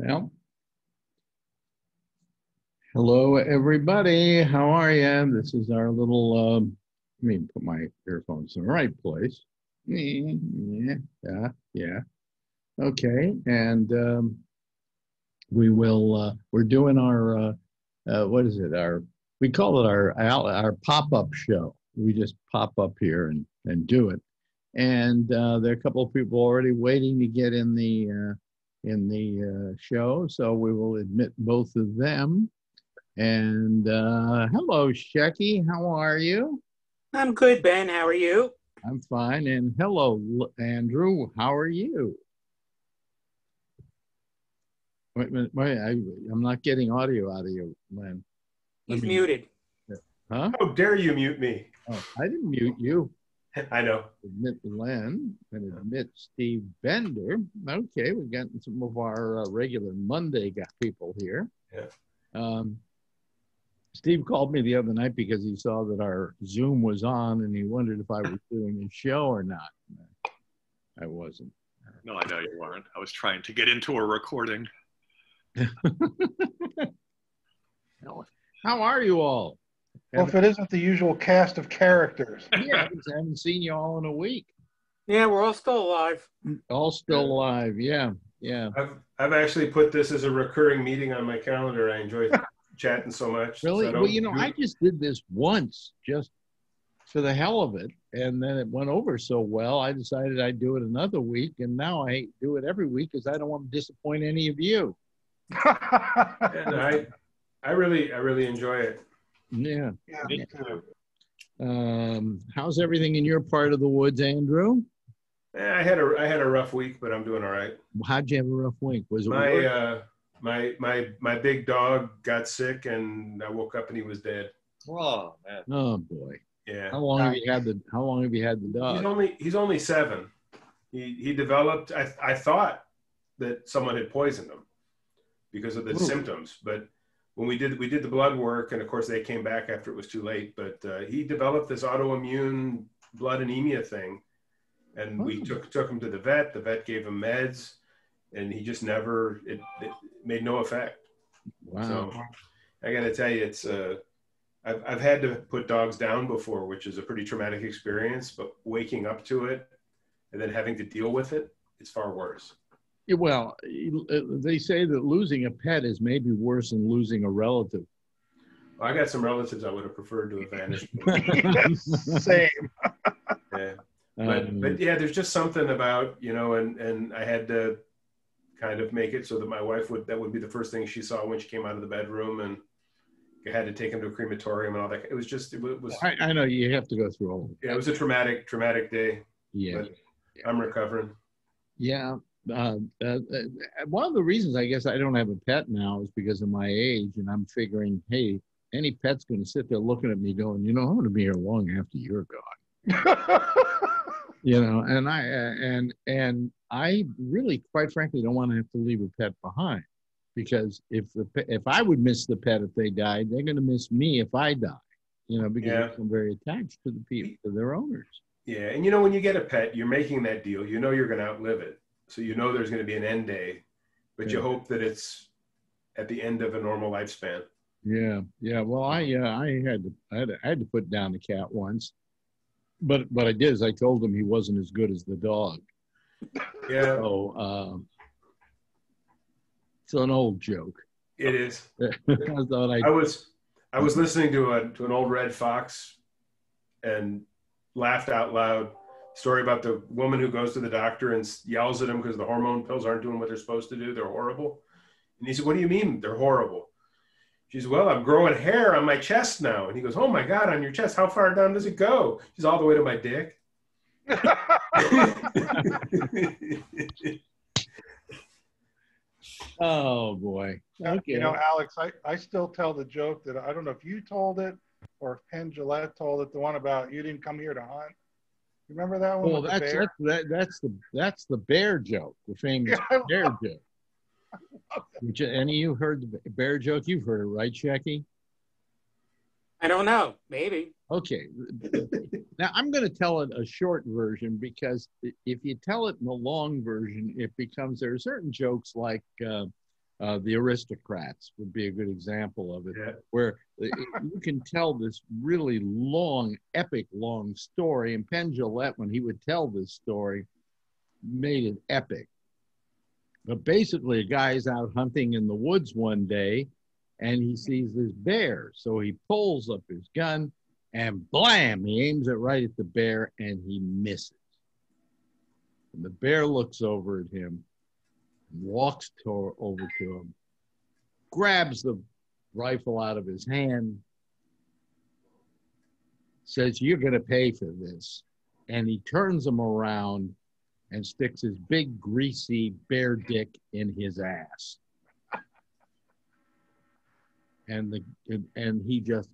Well, hello, everybody. How are you? This is our little, um, let me put my earphones in the right place. Yeah, yeah, yeah. Okay, and um, we will, uh, we're doing our, uh, uh, what is it? Our, we call it our, our pop-up show. We just pop up here and, and do it. And uh, there are a couple of people already waiting to get in the, uh, in the uh, show, so we will admit both of them. And uh, hello, Shecky, how are you? I'm good, Ben. How are you? I'm fine. And hello, Andrew, how are you? Wait, wait, wait I, am not getting audio out of you, Len. He's me, muted. Huh? How dare you mute me? Oh, I didn't mute you. I know. Admit Len and admit Steve Bender. Okay, we've got some of our uh, regular Monday got people here. Yeah. Um, Steve called me the other night because he saw that our Zoom was on and he wondered if I was doing a show or not. I wasn't. No, I know you weren't. I was trying to get into a recording. How are you all? Well, if it isn't the usual cast of characters. yeah, I haven't seen you all in a week. Yeah, we're all still alive. All still alive. Yeah, yeah. I've I've actually put this as a recurring meeting on my calendar. I enjoy chatting so much. Really? So well, you know, I just did this once, just for the hell of it, and then it went over so well. I decided I'd do it another week, and now I do it every week because I don't want to disappoint any of you. and I, I really, I really enjoy it. Yeah. Yeah, me too. Um, how's everything in your part of the woods, Andrew? Eh, I had a I had a rough week, but I'm doing all right. How'd you have a rough week? Was it My uh, my my my big dog got sick, and I woke up and he was dead. Oh man. oh boy. Yeah. How long have you had the How long have you had the He's dog? only he's only seven. He he developed. I I thought that someone had poisoned him because of the Ooh. symptoms, but when we did we did the blood work, and of course they came back after it was too late. But uh, he developed this autoimmune blood anemia thing, and we Oh. took took him to the vet. The vet gave him meds, and he just never it, it made no effect. Wow. So I got to tell you, it's uh, I've I've had to put dogs down before, which is a pretty traumatic experience. But waking up to it and then having to deal with it, it's far worse. Yeah, Well, uh, they say that losing a pet is maybe worse than losing a relative. I got some relatives I would have preferred to have vanished. Same. yeah. But Um, but yeah, there's just something about you know, and and I had to kind of make it so that my wife would that would be the first thing she saw when she came out of the bedroom, and I had to take him to a crematorium and all that. It was just it was I, I know you have to go through all. Of yeah, it was a traumatic traumatic day. Yeah. But I'm recovering. Yeah. Uh, uh, uh, one of the reasons I guess I don't have a pet now is because of my age, and I'm figuring, hey, any pet's going to sit there looking at me, going, you know, I'm going to be here long after you're gone. You know, and I uh, and and I really, quite frankly, don't want to have to leave a pet behind, because if the if I would miss the pet if they died, they're going to miss me if I die. You know, because Yeah. I'm very attached to the people, to their owners. Yeah, and you know when you get a pet, you're making that deal. You know you're going to outlive it, so you know there's going to be an end day, but you hope that it's at the end of a normal lifespan. Yeah, yeah. Well, I uh, I had to I had to, I had to put down the cat once, but what I did is I told him he wasn't as good as the dog. Yeah, So um, it's an old joke. it is. I thought I I was I was listening to a to an old Redd Foxx and laughed out loud. Story about the woman who goes to the doctor and yells at him because the hormone pills aren't doing what they're supposed to do. They're horrible. And he said, "What do you mean they're horrible?" She said, "Well, I'm growing hair on my chest now." And he goes, "Oh my God, on your chest? How far down does it go?" She's all the way to my dick. oh boy. Okay. You know, Alex, I, I still tell the joke that I don't know if you told it or if Penn Jillette told it, the one about you didn't come here to hunt. You remember that one? well, with the that's bear? that's that, that's the that's the bear joke, the famous Yeah, I love bear joke. Which, any of you heard the bear joke? You've heard it, right, Shecky? I don't know. Maybe. Okay. now I'm going to tell it a short version because if you tell it in the long version, it becomes there are certain jokes like uh, Uh, the Aristocrats would be a good example of it, Yeah. where you can tell this really long, epic, long story. And Penn Jillette, when he would tell this story, made it epic. But basically, a guy's out hunting in the woods one day and he sees this bear. So he pulls up his gun and blam, he aims it right at the bear and he misses. And the bear looks over at him, walks to, over to him, grabs the rifle out of his hand, says, You're going to pay for this. And he turns him around and sticks his big, greasy bear dick in his ass. And the and he just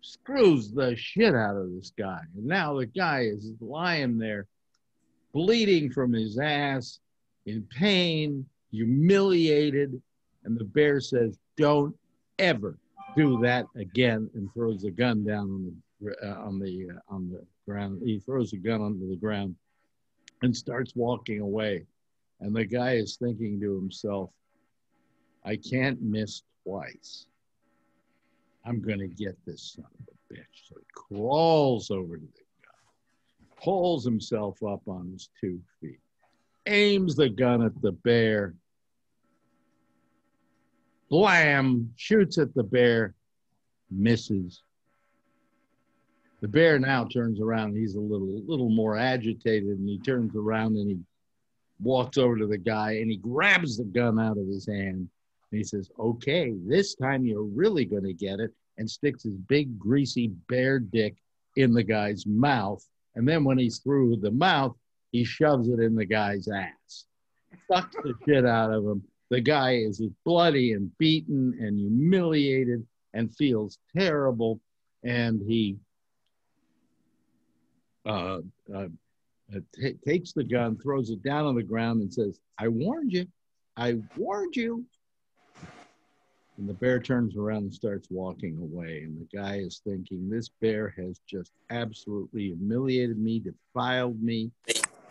screws the shit out of this guy. And now the guy is lying there, bleeding from his ass, in pain, humiliated. And the bear says, Don't ever do that again, and throws the gun down on the, uh, on, the, uh, on the ground. He throws the gun onto the ground and starts walking away. And the guy is thinking to himself, I can't miss twice. I'm going to get this son of a bitch. So he crawls over to the gun, pulls himself up on his two feet, aims the gun at the bear, blam, shoots at the bear, misses. The bear now turns around. He's a little, little more agitated, and he turns around and he walks over to the guy and he grabs the gun out of his hand. And he says, "Okay, this time you're really going to get it," and sticks his big greasy bear dick in the guy's mouth. And then when he's through the mouth, he shoves it in the guy's ass. Fucks the shit out of him. The guy is bloody and beaten and humiliated and feels terrible. And he uh, uh, uh, ta- takes the gun, throws it down on the ground, and says, I warned you. I warned you. And the bear turns around and starts walking away. And the guy is thinking, This bear has just absolutely humiliated me, defiled me.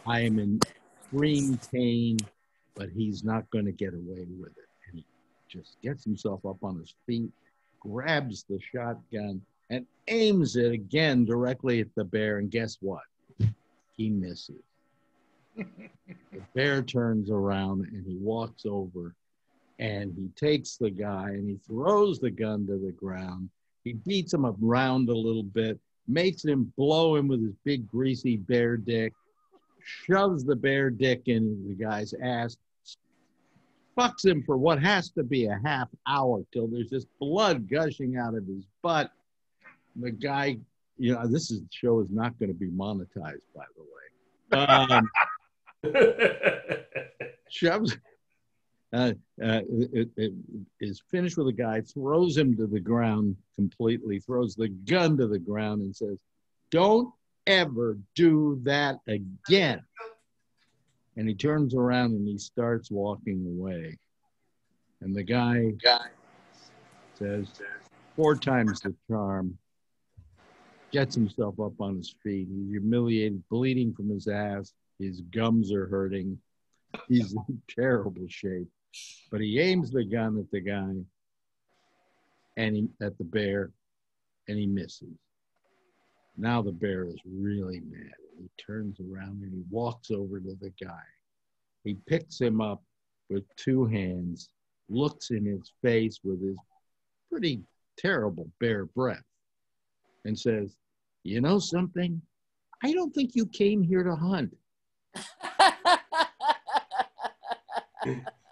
I am in extreme pain, but he's not going to get away with it. And he just gets himself up on his feet, grabs the shotgun, and aims it again directly at the bear. And guess what? He misses. the bear turns around and he walks over and he takes the guy and he throws the gun to the ground. He beats him around a little bit, makes him blow him with his big greasy bear dick, shoves the bear dick in the guy's ass, fucks him for what has to be a half hour till there's just blood gushing out of his butt. The guy, you know, this is show is not going to be monetized, by the way. Um, shoves uh, uh, it, it is finished with the guy, throws him to the ground completely, throws the gun to the ground, and says, Don't ever do that again. And he turns around and he starts walking away. And the guy says, Four times the charm, gets himself up on his feet. He's humiliated, bleeding from his ass. His gums are hurting. He's in terrible shape. But he aims the gun at the guy and he, at the bear and he misses. Now the bear is really mad. He turns around and he walks over to the guy. He picks him up with two hands, looks in his face with his pretty terrible bear breath, and says, You know something? I don't think you came here to hunt.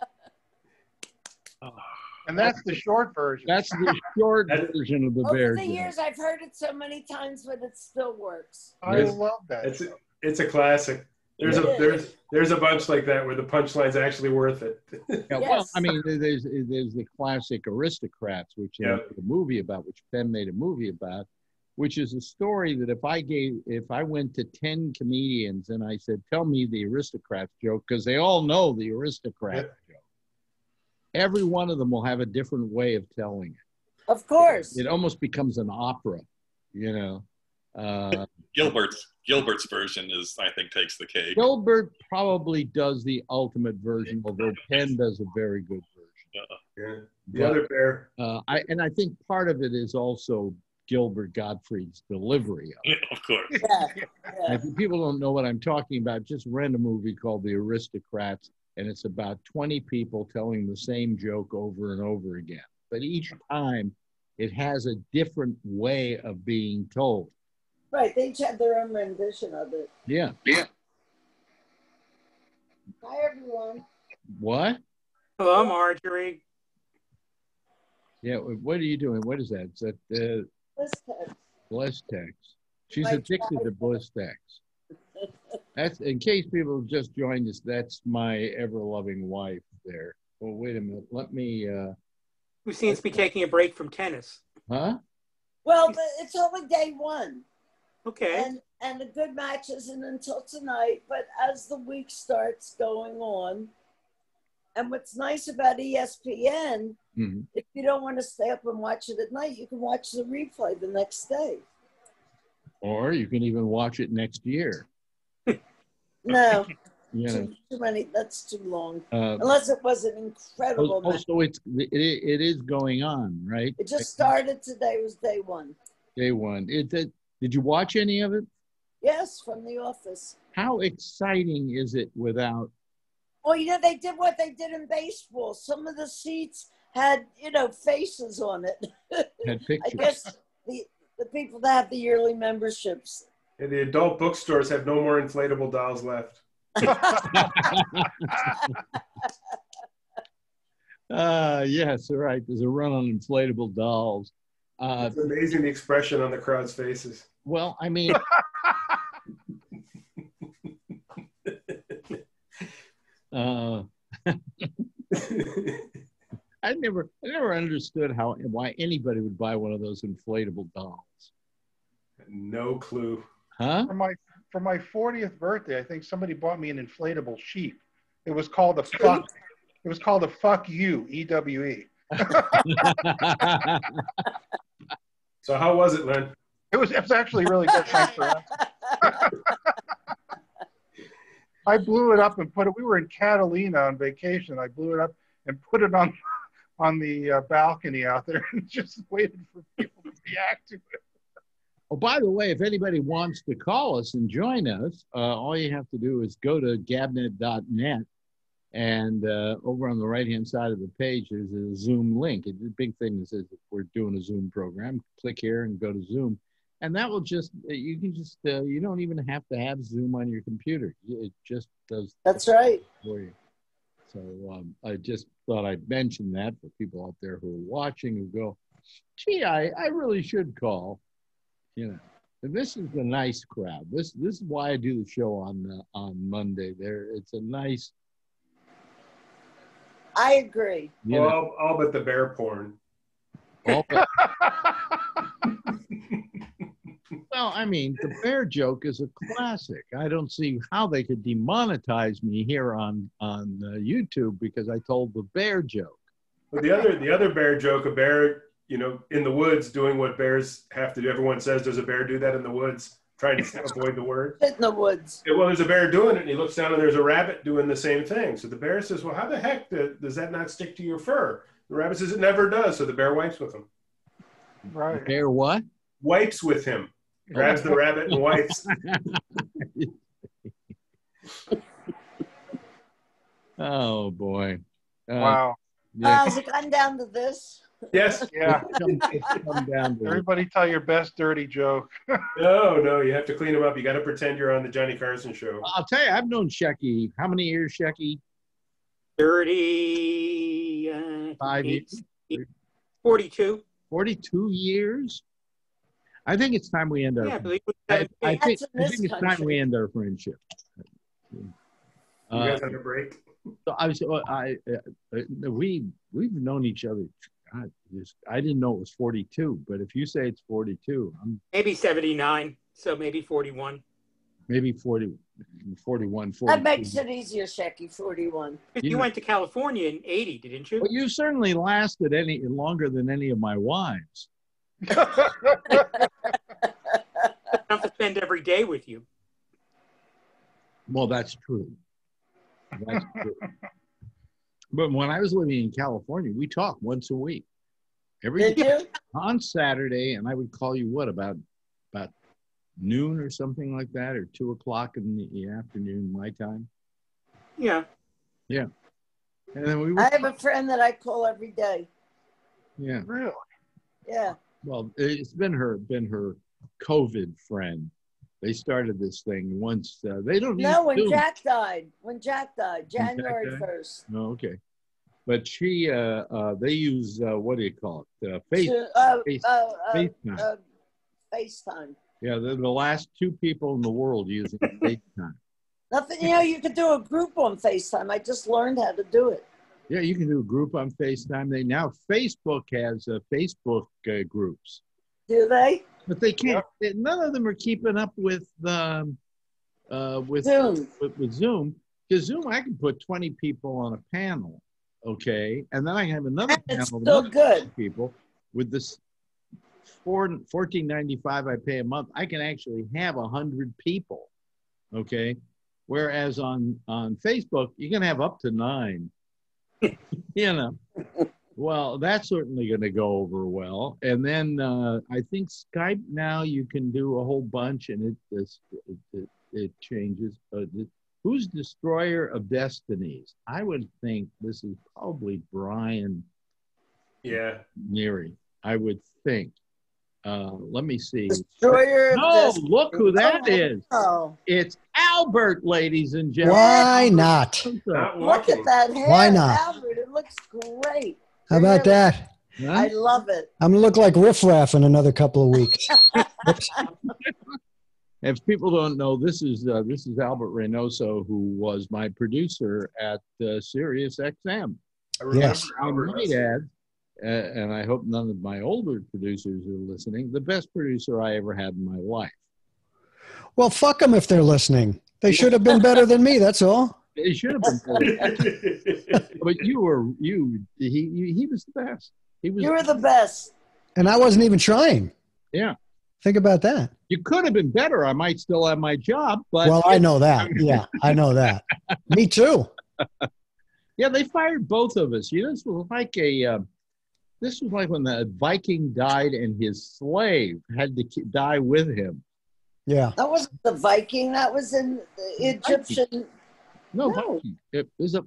And that's the short version. That's the short version of the bear. Over the joke. years, I've heard it so many times, but it still works. I It's- love that. It's a, it's a classic. There's a It is. there's there's a bunch like that where the punchline's actually worth it. Yeah, well, I mean, there's there's the classic Aristocrats, which they Yeah. made a movie about, which Penn made a movie about, which is a story that if I gave, if I went to ten comedians and I said, "Tell me the Aristocrats joke," because they all know the Aristocrat joke, every one of them will have a different way of telling it. Of course. It almost becomes an opera, you know. Uh, Gilbert's Gilbert's version is, I think, takes the cake. Gilbert probably does the ultimate version, although Penn does a very good version. Yeah. yeah. The But, other bear. uh, I, and I think part of it is also Gilbert Gottfried's delivery. of it. of course. Yeah, yeah. If people don't know what I'm talking about, just rent a movie called The Aristocrats, and it's about 20 people telling the same joke over and over again. But each time, it has a different way of being told. Right, they each had their own rendition of it. Yeah. Yeah. Hi, everyone. What? Hello, Marjorie. Yeah. What are you doing? What is that? Is that uh, This text. Blistex? She's My addicted to Blistex. That's in case people just joined us. That's my ever-loving wife there. Well, wait a minute. Let me. uh Who seems to be taking a break from tennis. Huh? Well, but it's only day one. Okay. And and the good match isn't until tonight. But as the week starts going on, and what's nice about E ESPN, Mhm. if you don't want to stay up and watch it at night, you can watch the replay the next day. Or you can even watch it next year. No, You know. too, too many. That's too long. Uh, Unless it was an incredible match. also, it's it, it is going on, right? It just started today. Was day one. Day one. It did. Did you watch any of it? Yes, from the office. How exciting is it without? Well, you know, they did what they did in baseball. Some of the seats had, you know, faces on it. Had pictures. I guess the, the people that have the yearly memberships. And the adult bookstores have no more inflatable dolls left. uh, yes, right. There's a run on inflatable dolls. Uh, It's amazing the expression on the crowd's faces. well, I mean, uh, I never, I never understood how why anybody would buy one of those inflatable dolls, no clue. Huh? For my for my 40th birthday, I think somebody bought me an inflatable sheep. It was called a fuck. It was called a fuck you, E W E. So how was it, Len? It was it was actually really good. Thanks for asking. I blew it up and put it. We were in Catalina on vacation. I blew it up and put it on on the uh, balcony out there and just waited for people to react to it. Oh, by the way, if anybody wants to call us and join us, uh, all you have to do is go to gabnet.net and uh, over on the right hand side of the page, there's a Zoom link. It's a big thing that says we're doing a Zoom program. Click here and go to Zoom. And that will just, you can just, uh, you don't even have to have Zoom on your computer. It just does That's right. for you. So um, I just thought I'd mention that for people out there who are watching who go, gee, I, I really should call. You know, and this is a nice crowd. This this is why I do the show on uh, on Monday. There, it's a nice. I agree. You Well, know, all, all but the bear porn. all- well, I mean, the bear joke is a classic. I don't see how they could demonetize me here on on uh, YouTube because I told the bear joke. But the other the other bear joke, a bear, you know, in the woods doing what bears have to do. Everyone says, "Does a bear do that in the woods?" Trying to avoid the word. In the woods. Yeah, well, there's a bear doing it, and he looks down, and there's a rabbit doing the same thing. So the bear says, "Well, how the heck do, does that not stick to your fur?" The rabbit says, "It never does." So the bear wipes with him. Right. Bear what? Wipes with him. Grabs the rabbit and wipes. Oh boy. Uh, Wow. Yeah, Uh, has it gone down to this? Yes. Yeah. it's come, it's come down to Everybody tell your best dirty joke. No, no. You have to clean them up. You got to pretend you're on the Johnny Carson show. I'll tell you, I've known Shecky. How many years, Shecky? 30, uh, Five eight- years? 42. 42 years? I think it's time we end our. Yeah, I believe it was I, I think, I think it's time we end our friendship. You Uh, guys on a break? so I was, I, uh, uh, we, we've known each other. God, just, I didn't know it was 42, but if you say it's 42, I'm maybe 79, so maybe 41. maybe 40, 41, 42. That makes it easier, Shecky. 41. You, You know- went to California in 80, didn't you? Well, you certainly lasted any longer than any of my wives. I have to spend every day with you. Well, that's true. That's true. But when I was living in California, we talked once a week. Every Did you? on Saturday, and I would call you what about about noon or something like that, or two o'clock in the afternoon my time. Yeah. Yeah. And then we would, I have a friend that I call every day. yeah. Really? Yeah. Well, it's been her been her COVID friend. They started this thing once. Uh, they don't No, when Zoom. Jack died. When Jack died, January first. No, okay. But she, uh, uh, they use uh, what do you call it? Uh, face, Uh, Face- FaceTime. uh, FaceTime. Yeah, they're the last two people in the world using FaceTime. Nothing. You know, you could do a group on FaceTime. I just learned how to do it. Yeah, you can do a group on FaceTime. They now Facebook has uh, Facebook uh, groups, Do they? But they can't. they- none of them are keeping up with um, uh, with, Zoom. with with Zoom. Because Zoom, I can put twenty people on a panel, okay, and then I have another And it's panel of still good. people with this four fourteen ninety five I pay a month. I can actually have a hundred people, okay. Whereas on on Facebook, you can have up to nine. you know. Well, that's certainly going to go over well. And then uh, I think Skype now you can do a whole bunch, and it it, it, it changes. Uh, it, who's Destroyer of Destinies? I would think this is probably Brian Yeah. Neary. I would think. Uh, let me see. Destroyer of No, Destiny. look who that Oh, is. Oh, It's Albert, ladies and gentlemen. Why not? Not look at that hair, Why not? Albert. It looks great. How about that? Huh? I love it. I'm gonna look like Riff Raff in another couple of weeks. If people don't know, this is uh, this is Albert Reynoso, who was my producer at uh, Sirius XM. I remember Yes. I Albert might add, uh, and I hope none of my older producers are listening. The best producer I ever had in my life. Well, fuck them if they're listening. They should have been better than me. That's all. It should have been, better. but you were you. He he, he was the best. He was. You were the best. And I wasn't even trying. Yeah. Think about that. You could have been better. I might still have my job, but Well, I know that. Yeah, I know that. Me too. Yeah, they fired both of us. You know, this was like a. Uh, this was like when the Viking died and his slave had to ki- die with him. Yeah. That wasn't the Viking. That was in the Egyptian. No, No. It was a.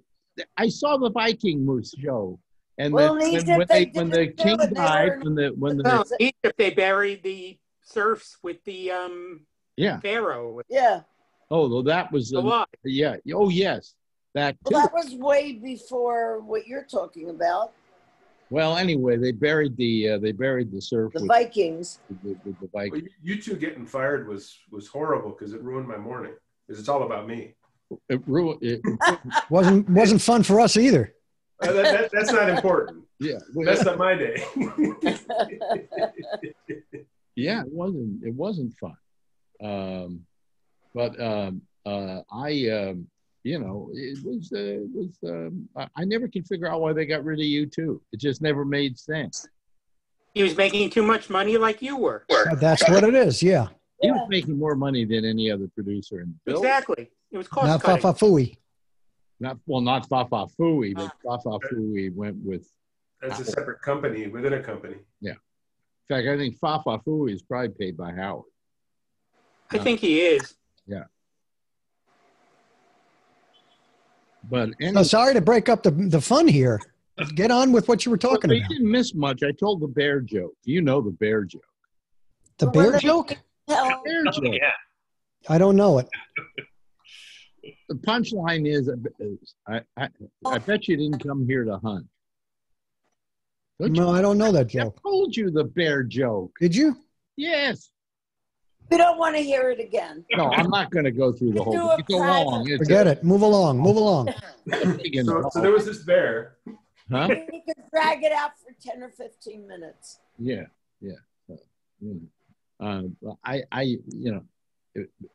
I saw the Viking moose show, and Well, the, when, when they they, when the king died, when the when No, the Egypt they buried the serfs with the um yeah. pharaoh Yeah. Oh, well, that was uh, alive. yeah. Oh, yes, that too. Well, that was way before what you're talking about. Well, anyway, they buried the uh, they buried the serf The with, Vikings. with, with the Well, Viking. you, you two getting fired was was horrible because it ruined my morning. Because it's all about me. It ruined. It, Wasn't wasn't fun for us either. Uh, that, that, that's not important. yeah, Messed up my day. yeah, it wasn't it wasn't fun. Um, but um, uh, I, um, you know, it was uh, it was. Um, I, I never can figure out why they got rid of you too. It just never made sense. He was making too much money like you were. That's what it is. Yeah. He Yeah. was making more money than any other producer in the building. Exactly. It was cost Not cutting. Fafafui. Not well, not Fafa Fui, but ah. Fafa Fui went with. That's a separate company within a company. Yeah. In fact, I think Fafa Fui is probably paid by Howard. I think he is. Yeah. But So anyway, sorry to break up the the fun here. Get on with what you were talking you about. didn't miss much. I told the bear joke. You know the bear joke. The Well, bear joke? Hell, Bear joke. yeah. I don't know it. The punchline is, is I, I, I oh. bet you didn't come here to hunt. Don't you? No, I don't know that joke. I told you the bear joke. Did you? Yes. we don't want to hear it again. No, I'm not going to go through the whole. Do a It's a long. It's Forget it. Move along. Move along. a big and So, so there was this bear. Huh? You could drag it out for 10 or 15 minutes. Yeah, yeah. So, you know, um, I, I, you know,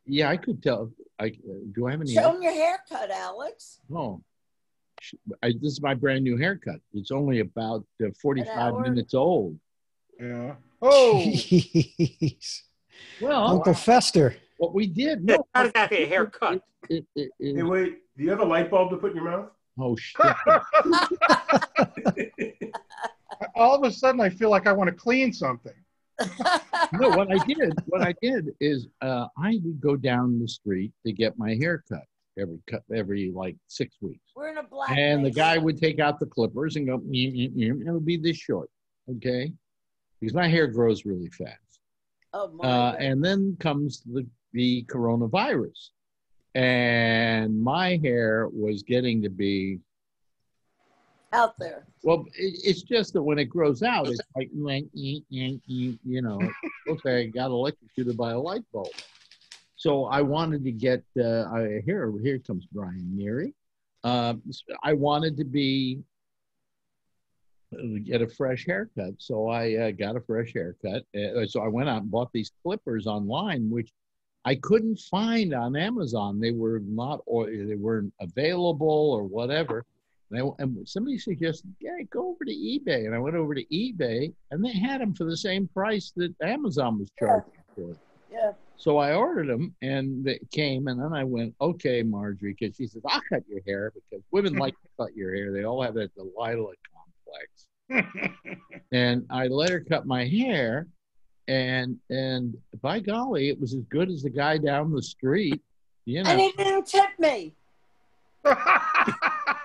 yeah, I could tell. I do. I have any? Show them your haircut, Alex. Oh, I, this is my brand new haircut. It's only about uh, 45 minutes old. Yeah. Oh, Jeez. Well, Uncle Fester. what we did, Yeah, no, Not exactly a haircut. it, it, it, Hey, wait. Do you have a light bulb to put in your mouth? Oh shit! All of a sudden, I feel like I want to clean something. No, what I did, what I did is uh, I would go down the street to get my hair cut every cut every like six weeks, We're in a black. and the guy would take out the clippers and go, "Nyeh, nyeh, nyeh," and it would be this short, okay? Because my hair grows really fast. Oh my. Uh, and then comes the, the coronavirus. And my hair was getting to be, out there. Well, it, it's just that when it grows out, it's like, you know, okay, I got electrocuted by a light bulb. So I wanted to get, uh, I, here, here comes Brian Neary. Uh, I wanted to be, uh, get a fresh haircut. So I uh, got a fresh haircut. Uh, so I went out and bought these clippers online, which I couldn't find on Amazon. They were not, or they weren't available or whatever. And, I, and somebody suggested, yeah, go over to eBay. And I went over to eBay and they had them for the same price that Amazon was charging for. Yeah. So I ordered them and they came. And then I went, okay, Marjorie, because she says, I'll cut your hair because women like to cut your hair. They all have that Delilah complex and I let her cut my hair, and and by golly, it was as good as the guy down the street. You know. And he didn't tip me.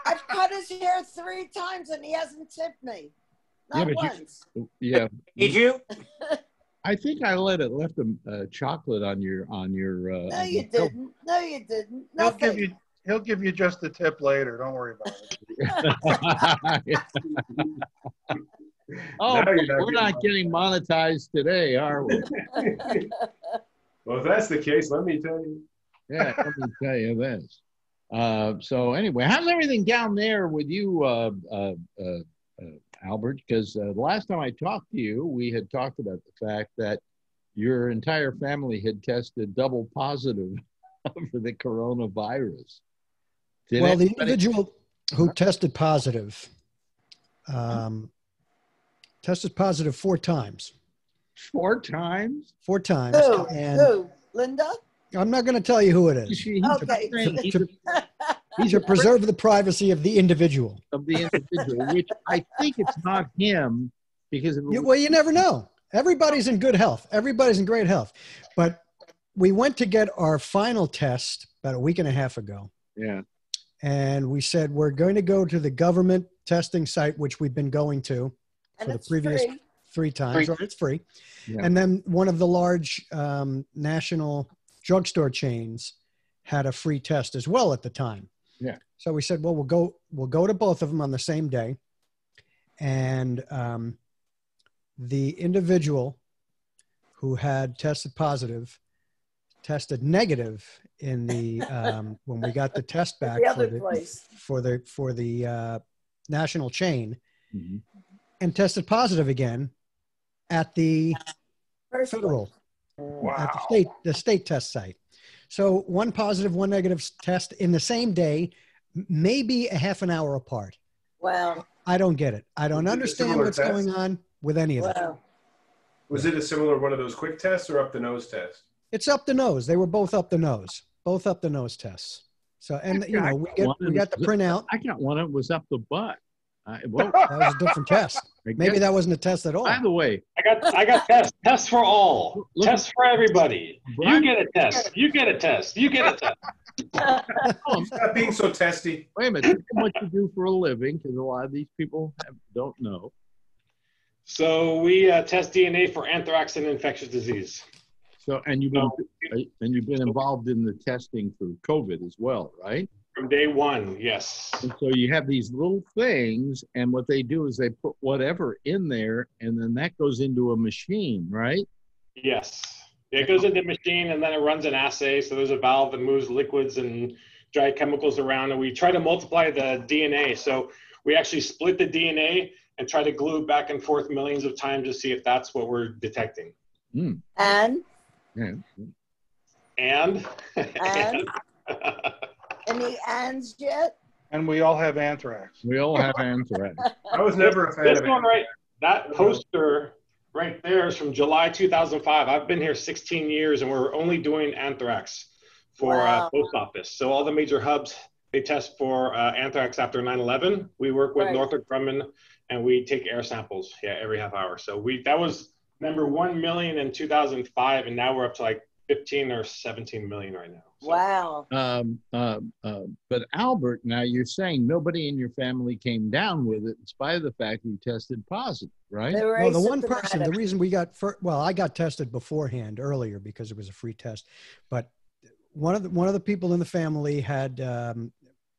I've cut his hair three times and he hasn't tipped me. Yeah, Not you- once. yeah. Did you? I think I let it left a uh, chocolate on your on your. Uh, no, you didn't. No, you didn't. he'll give you he'll give you just the tip later. Don't worry about it. oh, Now but you're not we're not getting monetized today, are we? well, if that's the case, let me tell you. Yeah, let me tell you this. Uh, so anyway, how's everything down there with you, uh, uh, uh, uh, Albert? Because uh, the last time I talked to you, we had talked about the fact that your entire family had tested double positive for the coronavirus. Did well, the individual who tested positive um, tested positive four times. four times. Four times. Who? And Who? Linda? I'm not going to tell you who it is. She- he's Okay. a- he's a- These are preserve the privacy of the individual. of the individual, which I think it's not him because it You, well, you never know. Everybody's in good health. Everybody's in great health. But we went to get our final test about a week and a half ago. yeah. And we said, we're going to go to the government testing site, which we've been going to And For the previous- free. three times. Free. Right, it's free. Yeah. And then one of the large um, national drugstore chains had a free test as well at the time. Yeah. So we said, well, we'll go we'll go to both of them on the same day, and um, the individual who had tested positive tested negative in the um, when we got the test back The for the place. for the for the uh, national chain Mhm. and tested positive again at the First federal Wow. at the state the state test site. So one positive, one negative test in the same day, maybe a half an hour apart. Wow. I don't get it. I don't Was it a understand what's test? going on with any of it. Wow. Was it a similar one of those quick tests or up the nose test? It's up the nose. They were both up the nose, both up the nose tests. So and you know we get we got the printout. I got one that was up the butt. I, well, That was a different test. Maybe that wasn't a test at all. By the way, I got I got tests. Tests for all. Look- Tests for everybody. You get a test. You get a test. You get a test. Stop being so testy. wait a minute. Tell me what you do for a living, because a lot of these people have, don't know. So we uh, test DNA for anthrax and infectious disease. So, and you've been and you've been involved in the testing for COVID as well, right? From day one, yes. And so you have these little things, and what they do is they put whatever in there, and then that goes into a machine, right? Yes. It goes into the machine and then it runs an assay. So there's a valve that moves liquids and dry chemicals around, and we try to multiply the DNA. So we actually split the DNA and try to glue it back and forth millions of times to see if that's what we're detecting. Hmm. And Yeah. And, And? any ands yet? And we all have anthrax. We all have anthrax. I was never a fan this of one right, that poster right there is from July 2005. I've been here 16 years and we're only doing anthrax for Wow. uh, post office. So all the major hubs they test for uh, anthrax after 9/11. We work with Right. Northrop Grumman, and we take air samples. Yeah, every half hour. So we that was number one million in 2005, and now we're up to like 15 or 17 million right now. So- Wow. Um, uh, uh, but Albert, now you're saying nobody in your family came down with it in spite of the fact you tested positive, right? Well, the one person, the reason we got, fir- well, I got tested beforehand earlier because it was a free test, but one of the, one of the people in the family had um,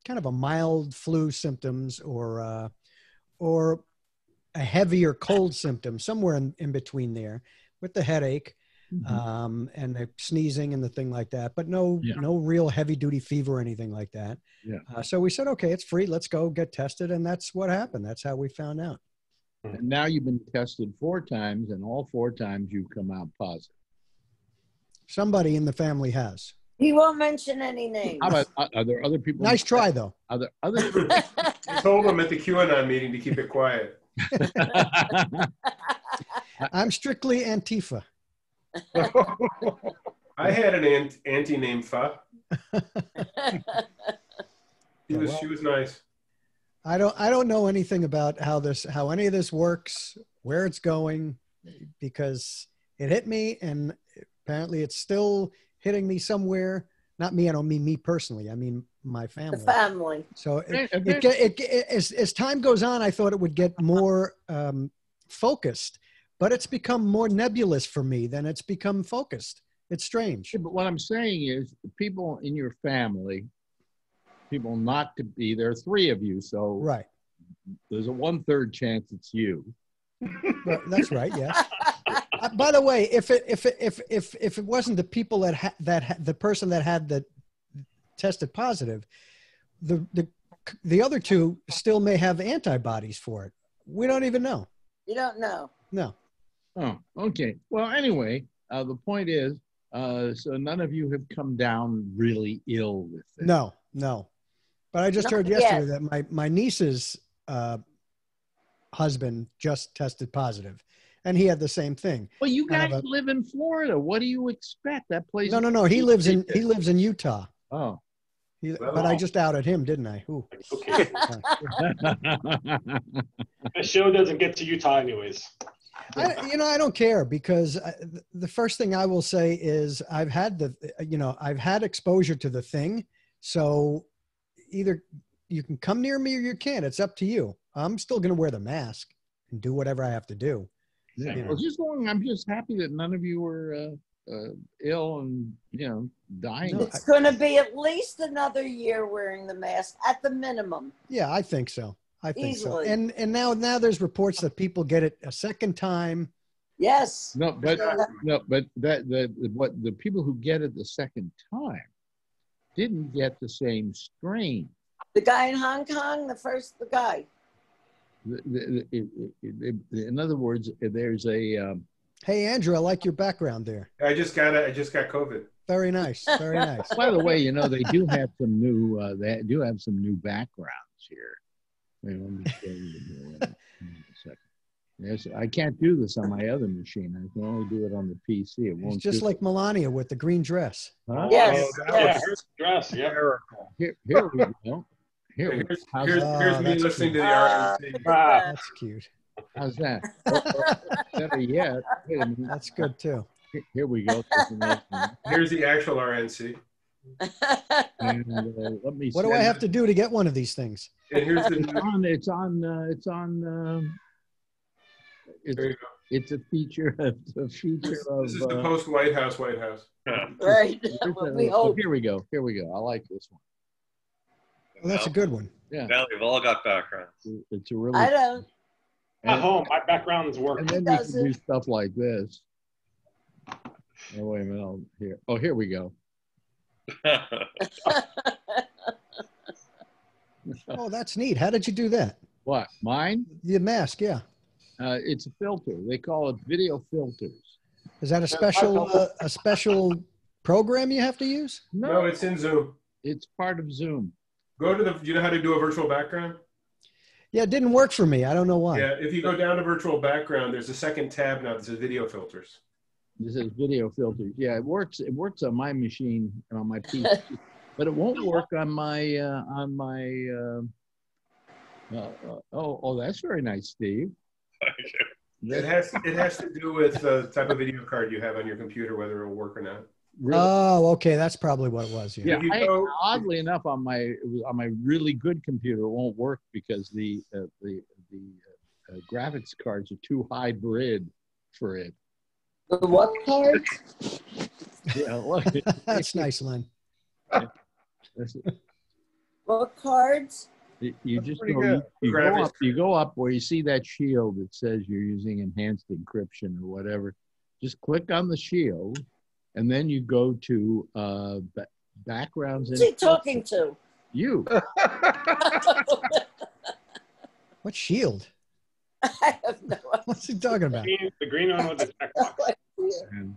kind of a mild flu symptoms or, uh, or a heavier cold symptom somewhere in, in between there with the headache Mhm. um, and the sneezing and the thing like that, but no, Yeah. no real heavy duty fever or anything like that. Yeah. Uh, so we said, okay, it's free. Let's go get tested. And that's what happened. That's how we found out. And now you've been tested four times, and all four times you've come out positive. Somebody in the family has. He won't mention any names. How about are are there other people? Nice try, though. Are there other? I told him at the QAnon meeting to keep it quiet. I'm strictly Antifa. I had an aunt, auntie named Fa. She was she was nice. I don't. I don't know anything about how this, how any of this works, where it's going, because it hit me, and apparently it's still hitting me somewhere. Not me. I don't mean me personally. I mean my the family. family. So it, Okay, it, it, it, as, as time goes on, I thought it would get more um, focused, but it's become more nebulous for me than it's become focused. It's strange. Yeah, but what I'm saying is, the people in your family, people not to be there. are Three of you, so Right. there's a one third chance it's you. Well, that's right. Yes. Uh, by the way, if it if it, if if if it wasn't the people that ha- that ha- the person that had the tested positive, the the the other two still may have antibodies for it. We don't even know. You don't know. No. Oh, okay. Well, anyway, uh, the point is, uh, so none of you have come down really ill with it. No. No. But I just Not heard yet. yesterday that my my niece's uh, husband just tested positive, and he had the same thing. Well, you Kind guys of a- live in Florida. What do you expect? That place. No, no, no. He lives in he lives in Utah. Oh. He, Well- but I just outed him, didn't I? Ooh. Okay. The show doesn't get to Utah anyways. I, you know, I don't care because I, the first thing I will say is I've had the, you know, I've had exposure to the thing. So either you can come near me or you can't. It's up to you. I'm still going to wear the mask and do whatever I have to do. Yeah, You know. well, just long. I'm just happy that none of you were uh, uh, ill and you know dying. No, It's going to be at least another year wearing the mask at the minimum. Yeah, I think so. I think Easily. so. And and now now there's reports that people get it a second time. Yes. No, but Yeah. no, but that the the- what the people who get it the second time didn't get the same strain. The guy in Hong Kong, the first, the guy. The, the, it, it, it, in other words, there's a um, Hey Andrew, I like your background there. I just got it. I just got COVID. Very nice. Very nice. By the way, you know they do have some new. Uh, they do have some new backgrounds here. Wait, let me show you here. Wait a second. Yes, I can't do this on my other machine. I can only do it on the PC. It won't. It's just do- like Melania with the green dress. Huh? Yes. Oh, that Yeah, yes. her dress. Yeah. Here, here we go. Here, we- Here's, how's, here's, that? here's Oh, me that's listening to the. RNC. Ah, That's cute. how's that? Oh, oh, better yet. Wait a minute. That's good too. Here- Here we go. There's another one. Here's the actual RNC. And, uh, let me. What do I send- have to do to get one of these things? And here's It's on. It's on. Uh, it's on. Um, it's There you go. it's a feature. It's a feature This, of. this is the uh, post White House. White House. right. Well, a- we oh, hope. here we go. Here we go. I like this one. Well, that's a good one. Yeah. Now we've all got backgrounds. It's a really. I don't. At home, my background's work. and then you can do stuff like this. Oh wait a minute. I'll, here. Oh, here we go. Oh, that's neat. How did you do that? What? Mine? The mask, yeah. Uh, it's a filter. They call it video filters. Is that a special uh, a special program you have to use? No, it's in Zoom. it's part of Zoom. Go to the. You know how to do a virtual background? Yeah, it didn't work for me. I don't know why. Yeah. If you go down to virtual background, there's a second tab now that says video filters. This is video filters. Yeah, it works. It works on my machine and on my PC. but it won't work on my uh, on my. um uh, uh, oh, oh, that's very nice, Steve. It has it has to do with the type of video card you have on your computer, whether it'll work or not. Really? Oh, okay. That's probably what it was. Yeah. yeah, I, oddly enough, on my on my really good computer, it won't work because the uh, the the uh, uh, graphics cards are too high hybrid for it. The what card? Yeah, look, That's nice, Lynn. that's- What cards? You you just go, you, you go up, you go up where you see that shield that says you're using enhanced encryption or whatever. Just click on the shield, and then you go to uh, ba- backgrounds Who's he talking to? you. What shield? I have no What's he talking about? Green- The green one with the checkbox. idea. And,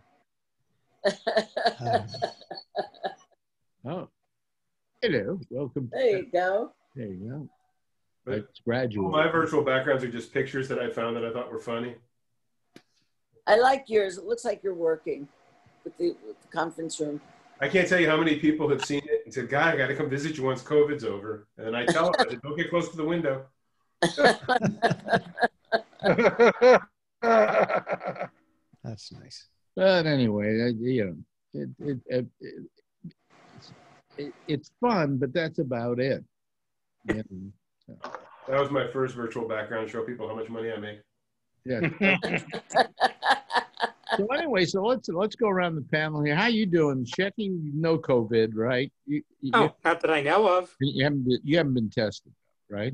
Uh, oh, hello, welcome. there you go. There you go. But It's gradual. my virtual backgrounds are just pictures that I found that I thought were funny. I like yours. It looks like you're working with the, with the conference room. I can't tell you how many people have seen it and said, "God, I got to come visit you once COVID's over." And I tell them, I said, "Don't get close to the window." that's nice. But anyway, uh, you know, it, it, it, it, it's, it, it's fun, but that's about it. And, That was my first virtual background. Show people how much money I make. yeah. So anyway, so let's let's go around the panel here. How you doing, Shecky? No COVID, right? You, you, Oh, not that I know of. you haven't been, you haven't been tested, right?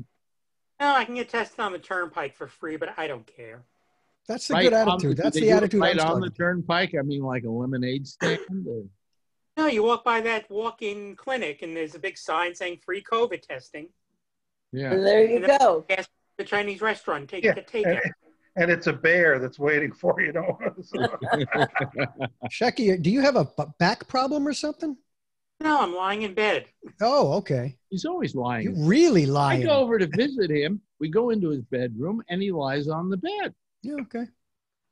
No, I can get tested on the turnpike for free, but I don't care. That's the right good attitude. do That's the attitude Right on the turnpike. I mean, like a lemonade stand. or- No, you walk by that walk-in clinic and there's a big sign saying free COVID testing. yeah. And there you go. The Chinese restaurant, take Yeah, it to take and, it. and it's a bear that's waiting for you. Don't Shecky, do you have a back problem or something? No, I'm lying in bed. Oh, okay. He's always lying. You lying. I go over to visit him. We go into his bedroom, and he lies on the bed. Yeah, okay.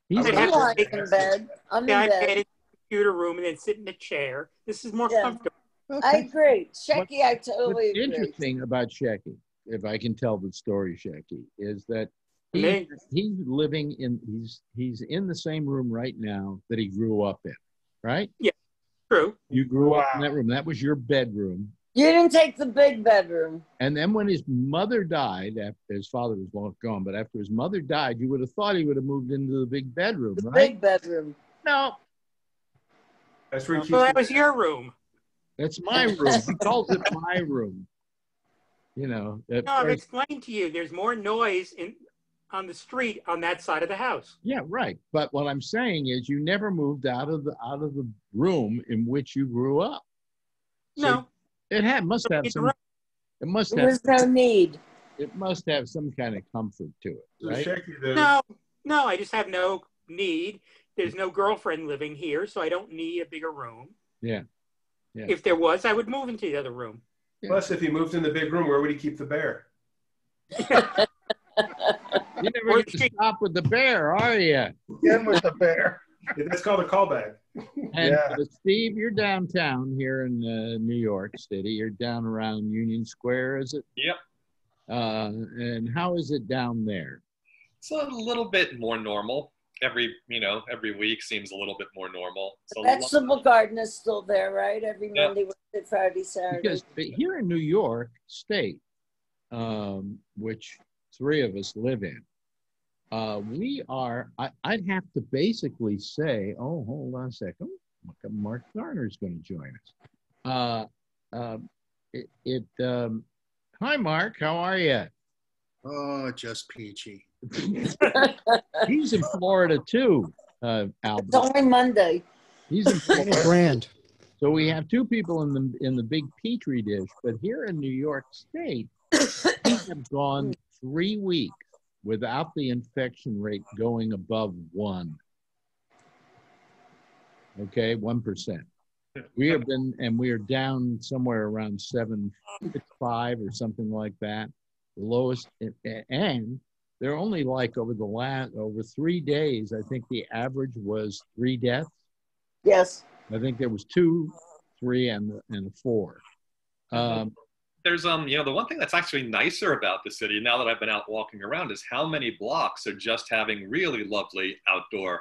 He's I'd I'm lying in bed. I'm Yeah, in get bed. in the computer room and then sit in a chair. This is more Yeah. comfortable. I agree. Shecky, I totally What's agree. interesting about Shecky, if I can tell the story, Shecky, is that he, he's living in he's he's in the same room right now that he grew up in, right? True. You grew up in that room. That was your bedroom. You didn't take the big bedroom. And then when his mother died, after his father was long gone, but after his mother died, you would have thought he would have moved into the big bedroom, The right? big bedroom. No, That's where he Well, that was your room. that's my room. He calls it my room. You know, No, I've first- explained to you. There's more noise in on the street on that side of the house. Yeah, right. But what I'm saying is, you never moved out of the out of the room in which you grew up. So No, it had must have some. It must There have. was no need. It must have some kind of comfort to it, right? No, no. I just have no need. There's no girlfriend living here, so I don't need a bigger room. Yeah. Yeah. If there was, I would move into the other room. Plus, if he moved in the big room, where would he keep the bear? You're never Or going to stop with the bear, are you? Again with the bear. Yeah, That's called a callback. And Yeah. uh, Steve, you're downtown here in uh, New York City. You're down around Union Square, is it? Yep. Uh, and how is it down there? It's a little bit more normal. Every you know, every week seems a little bit more normal. It's The a vegetable garden is still there, right? Every Yeah. Monday, Wednesday, Friday, Saturday. Because but here in New York State, um, which three of us live in, uh, we are, I, I'd have to basically say, oh, hold on a second. Look, Mark Garner's going to join us. Uh, um, it, it um, hi, Mark. How are you? Oh, just peachy. He's in Florida too, uh, it's Albert. only Monday. He's in Florida. Grand. So we have two people in the in the big petri dish, but here in New York State, we have gone three weeks without the infection rate going above one. Okay, one percent. We have been, and we are down somewhere around seven, six, five, or something like that. The lowest, and they're only like over the last over three days. I think the average was three deaths. Yes. I think there was two, three, and and four. Um, There's um, you know, the one thing that's actually nicer about the city now that I've been out walking around is how many blocks are just having really lovely outdoor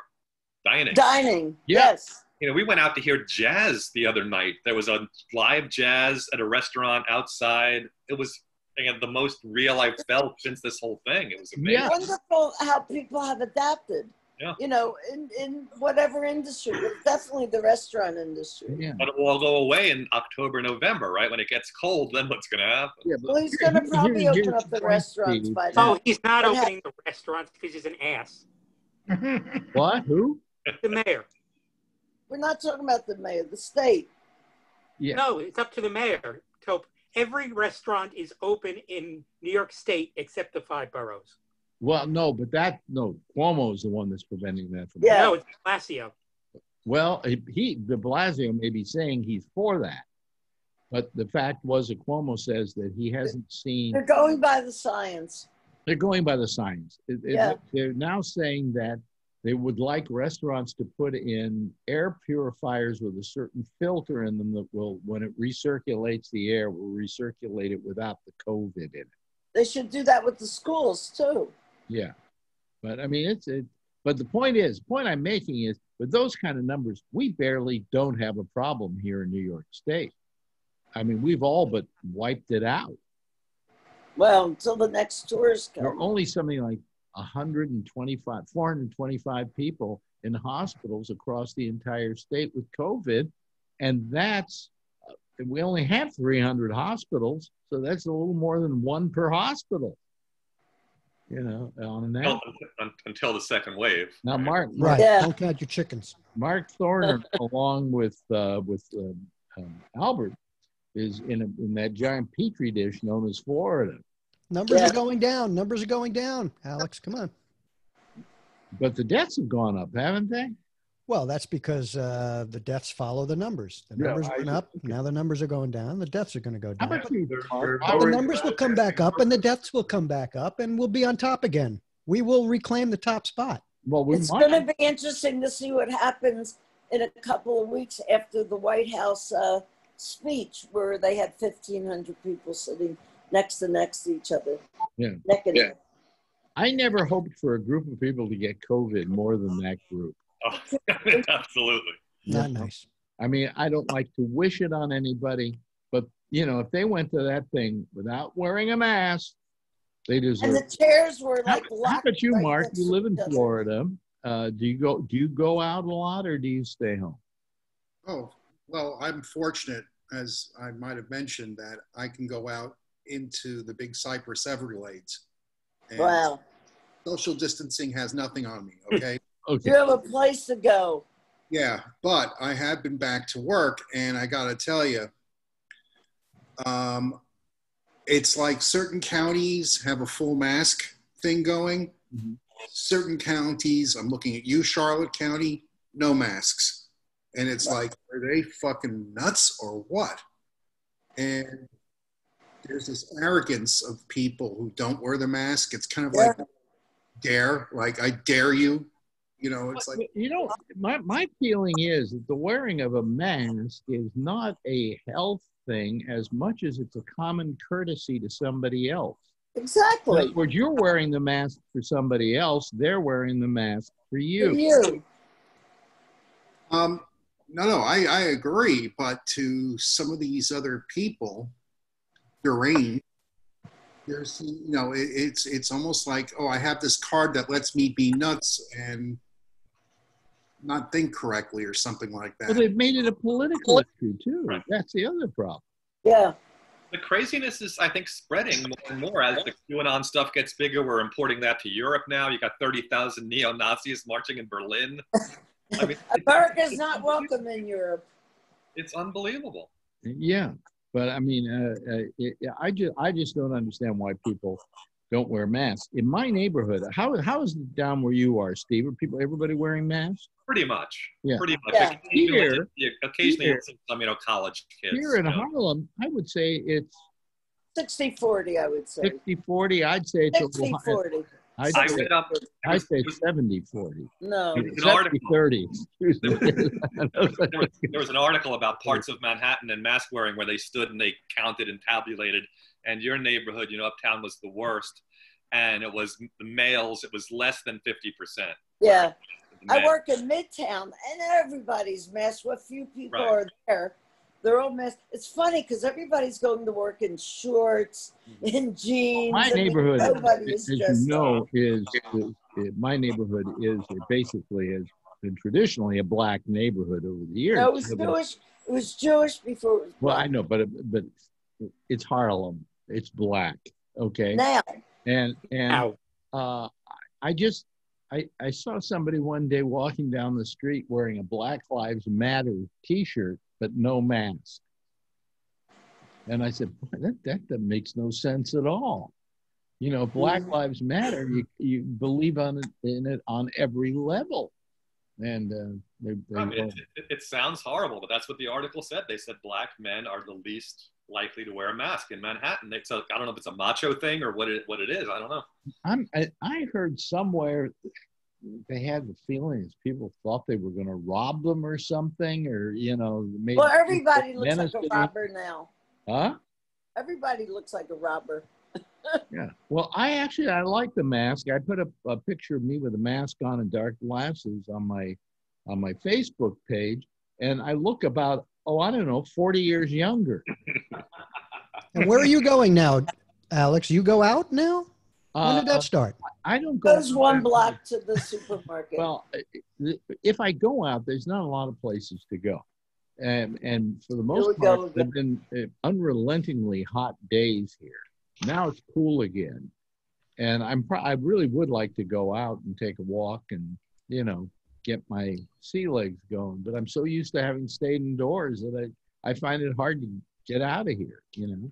dining. Dining. Yeah. Yes. you know, we went out to hear jazz the other night. There was a live jazz at a restaurant outside. It was again the most real I've felt since this whole thing. It was amazing. Yeah. Wonderful how people have adapted. Yeah. You know, in, in whatever industry, but definitely the restaurant industry. yeah. But it will all go away in October, November, right? When it gets cold, then what's going to happen? Yeah, Well, he's going to here- probably here's open up the restaurants Steve. by Oh, he's not What hap- opening the restaurants because he's an ass. What? Who? The mayor. We're not talking about the mayor, the state. Yeah. No, it's up to the mayor. So every restaurant is open in New York State except the five boroughs. Well, no, but that no Cuomo is the one that's preventing that from. Yeah. No, it's Blasio. Well, he, he De Blasio may be saying he's for that, but the fact was that Cuomo says that he hasn't seen. They're going by the science. They're going by the science. It- it- Yeah. They're now saying that they would like restaurants to put in air purifiers with a certain filter in them that will, when it recirculates the air, will recirculate it without the COVID in it. They should do that with the schools too. Yeah. But I mean, it's it. But the point is, the point I'm making is, with those kind of numbers, we barely don't have a problem here in New York State. I mean, we've all but wiped it out. Well, until the next tourists There are come. only something like 125, 425 people in hospitals across the entire state with COVID. And that's, uh, we only have 300 hospitals. So that's a little more than one per hospital. You know, on that. Until, until the second wave. Now, Mark, Right. Yeah. Don't count your chickens. Mark Thorner, along with uh, with um, um, Albert, is in a, in that giant petri dish known as Florida. Numbers Yeah. are going down. Numbers are going down. Alex, come on. But the deaths have gone up, haven't they? Well, that's because uh, the deaths follow the numbers. The Yeah, numbers I went up. Now the numbers are going down. The deaths are going to go down. about They're- they're But the numbers will come back up and the deaths will come back up and we'll be on top again. We will reclaim the top spot. Well, we It's going to be interesting to see what happens in a couple of weeks after the White House uh, speech, where they had 1,500 people sitting next to next to each other. Yeah. Neck and Yeah. neck. I never hoped for a group of people to get COVID more than that group. Oh, absolutely. Not nice. I mean, I don't like to wish it on anybody, but you know, if they went to that thing without wearing a mask, they deserve. And the chairs were like how locked about you, right Mark? You live in. Florida. Uh, do you go? Do you go out a lot, or do you stay home? Oh, well, I'm fortunate, as I might have mentioned, that I can go out into the big Cypress Everglades. And Wow. Social distancing has nothing on me, okay? Okay. You have a place to go. yeah, but I have been back to work, and I got to tell you, um, it's like certain counties have a full mask thing going. Mhm. Certain counties, I'm looking at you, Charlotte County, no masks. And it's like, are they fucking nuts or what? And there's this arrogance of people who don't wear the mask. It's kind of like dare, like I dare you. You know, it's like you know, my, my feeling is that the wearing of a mask is not a health thing as much as it's a common courtesy to somebody else. In Exactly. other words, you're wearing the mask for somebody else, they're wearing the mask for For you. you. Um, no, no, I, I agree. But to some of these other people, deranged, there's, you know, it, it's it's almost like, oh, I have this card that lets me be nuts and not think correctly or something like Well, that. they've made it a political issue too. Right. That's the other problem. Yeah. The craziness is, I think, spreading more and more as the QAnon stuff gets bigger. We're importing that to Europe now. You got 30,000 neo Nazis marching in Berlin. I mean, America's not welcome in Europe. it's unbelievable. Yeah, but I mean, uh, uh, it, I just I just don't understand why people don't wear masks. In my neighborhood, how how is it down where you are, Steve? Are people everybody wearing masks? Pretty much. Yeah. Pretty much. Yeah. Occasionally, Here- you- occasionally here- some, you know, college kids. Here in you know. Harlem, I would say it's 60 40, I would say. 60 40. I'd say it's a 60 little, 40. I I say, read up. I say 70 40. No. There an 70 30. Excuse me. There was, there was an article about parts of Manhattan and mask wearing where they stood and they counted and tabulated. And your neighborhood, you know, uptown was the worst. And it was the males, it was less than 50%. Yeah. I work in Midtown and everybody's masked. What few people Right. are there, they're all masked. It's funny because everybody's going to work in shorts, mm-hmm. in jeans. my I mean, neighborhood, nobody as you know, up. is, is my neighborhood is or basically has been traditionally a black neighborhood over the years. No, it was Jewish. It was Jewish before it was Well, I know, but but it's Harlem. It's black. Okay, Now, and and Ow. uh, I just I I saw somebody one day walking down the street wearing a Black Lives Matter T-shirt but no mask, and I said, Boy, that, that that makes no sense at all. You know, Black Mhm. Lives Matter. You you believe on it in it on every level, and uh, they, they I mean, it, it, it sounds horrible, but that's what the article said. They said black men are the least likely to wear a mask in Manhattan. It's a, I don't know if it's a macho thing or what it, what it is. I don't know. I'm, I, I heard somewhere they had the feelings people thought they were going to rob them or something, or you know, maybe. well, everybody looks like a menacing. robber now. Huh? Everybody looks like a robber. Yeah. Well, I actually I like the mask. I put a, a picture of me with a mask on and dark glasses on my on my Facebook page, and I look about oh I don't know forty years younger. And where are you going now, Alex? You go out now? When did Uh, that start? I don't go. Goes one block to the supermarket. Well, if I go out, there's not a lot of places to go. And, and for the most part, go. there've been uh, unrelentingly hot days here. Now it's cool again. And I'm pro- I really would like to go out and take a walk and, you know, get my sea legs going. But I'm so used to having stayed indoors that I, I find it hard to get out of here, you know,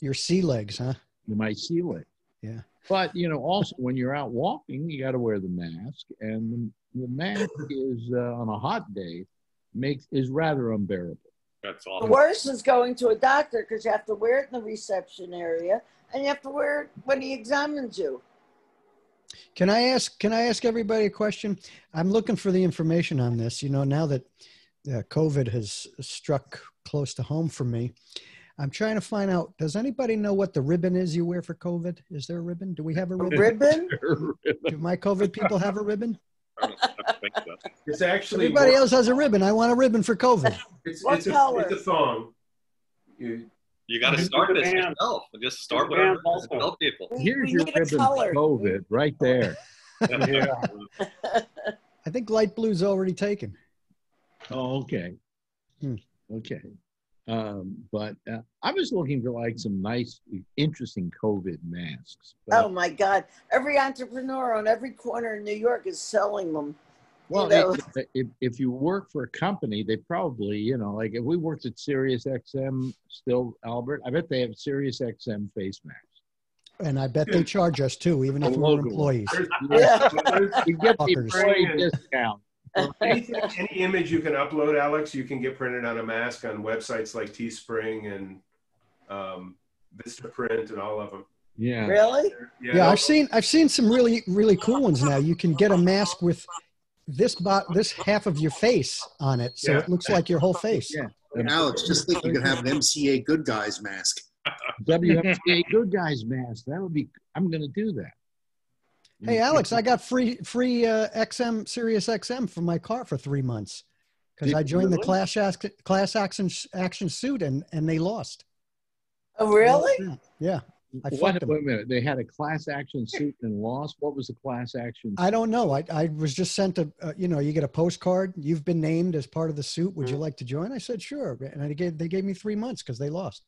Your sea legs, huh? my sea legs. Yeah. But you know, also when you're out walking, you got to wear the mask, and the, the mask is uh, on a hot day makes is rather unbearable. That's all. The worst is going to a doctor because you have to wear it in the reception area and you have to wear it when he examines you. Can I ask? Can I ask everybody a question? I'm looking for the information on this. You know, now that uh, COVID has struck close to home for me, I'm trying to find out. Does anybody know what the ribbon is you wear for COVID? Is there a ribbon? Do we have a A ribbon? ribbon? Do my COVID people have a ribbon? I don't have to think about it. It's actually Everybody more- else has a ribbon. I want a ribbon for COVID. It's, What it's, a, color? it's a thong. You, You got to start this Band. yourself. Just start The with our band also. tell people. Here's your ribbon color. for COVID right there. Yeah. I think light blue's already taken. Oh, okay. Hmm. Okay. Um, but uh, I was looking for like some nice, interesting COVID masks. But, Oh my God. Every entrepreneur on every corner in New York is selling them. Well, know. if, if, if you work for a company, they probably, you know, like if we worked at Sirius XM still, Albert, I bet they have Sirius XM face masks. And I bet they charge us too, even if we're employees. Yeah. there's You get the employee discount. anything, any image you can upload, Alex, you can get printed on a mask on websites like Teespring and um, Vistaprint and all of them. Yeah. Really? Yeah, I've seen I've seen some really really cool ones now. You can get a mask with this bot this half of your face on it, so Yeah. it looks like your whole face. Yeah. Alex, just think you could have an MCA good guys mask. WMCA good guys mask. That would be, I'm going to do that. Hey Alex, I got free free uh, XM Sirius XM for my car for three months because I you joined the class action class action action suit and and they lost. Oh, really? Yeah, I What, fucked them. wait a minute. They had a class action suit and lost. What was the class action? I don't know. I, I was just sent a, uh, you know, you get a postcard. You've been named as part of the suit. Would you Mm-hmm. like to join? I said, sure. And they gave, they gave me three months because they lost.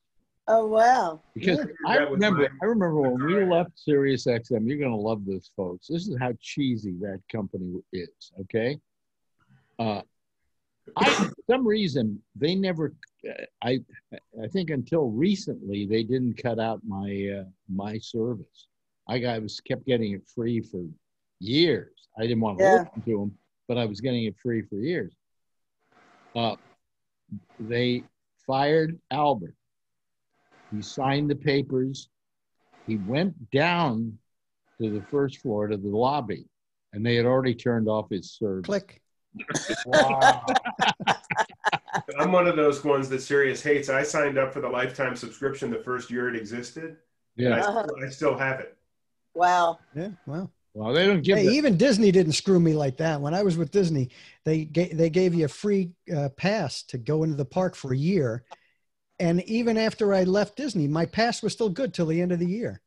Oh, wow. Because Yeah. I remember, I remember when we left Sirius XM. You're going to love this, folks. This is how cheesy that company is. Okay. Uh, I, for some reason, they never. I, I think until recently, they didn't cut out my uh, my service. I got I was kept getting it free for years. I didn't want to Yeah. listen to them, but I was getting it free for years. Uh, they fired Albert. He signed the papers. He went down to the first floor to the lobby, and they had already turned off his service. Click. Wow. I'm one of those ones that Sirius hates. I signed up for the lifetime subscription the first year it existed. and I, Yeah. Uh-huh. still, I still have it. Wow. Yeah. Well. Well, they don't give. Hey, even Disney didn't screw me like that. When I was with Disney, they ga- they gave you a free uh, pass to go into the park for a year, and even after I left Disney, my pass was still good till the end of the year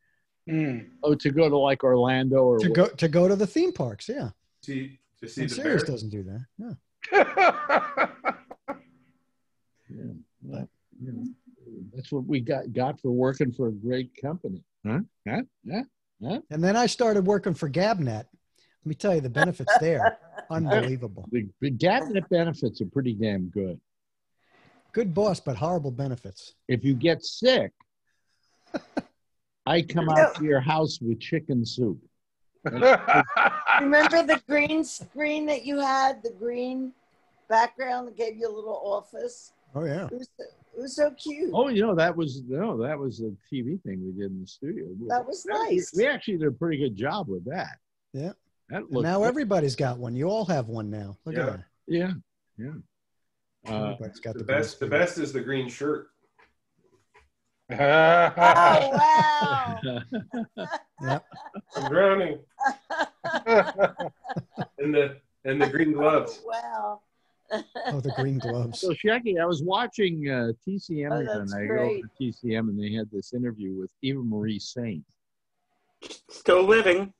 Mm. oh, to go to like Orlando or to go to go to the theme parks. Yeah, See, to see and the Sirius bear. doesn't do that. No. Yeah, well, you know, that's what we got got for working for a great company. Huh? Huh? Yeah. And then I started working for Gabnet. Let me tell you the benefits there, unbelievable. The, the Gabnet benefits are pretty damn good. Good boss, but horrible benefits. If you get sick, I come out to your house with chicken soup. Remember the green screen that you had, the green background that gave you a little office? Oh yeah. It was, it was so cute. Oh, you know that was no, that was a TV thing we did in the studio. That was nice. We actually did a pretty good job with that. Yeah. That And looked now everybody's got one. You all have one now. Look Yeah. at that. yeah, yeah. Uh, Everybody's got The the, best, the best is the green shirt. Oh, wow. Yep. I'm drowning. and the and the green gloves. wow. Oh, the green gloves. So Shecky, I was watching uh, TCM Oh, the other that's night. I go over to TCM and they had this interview with Eva Marie Saint. Still living.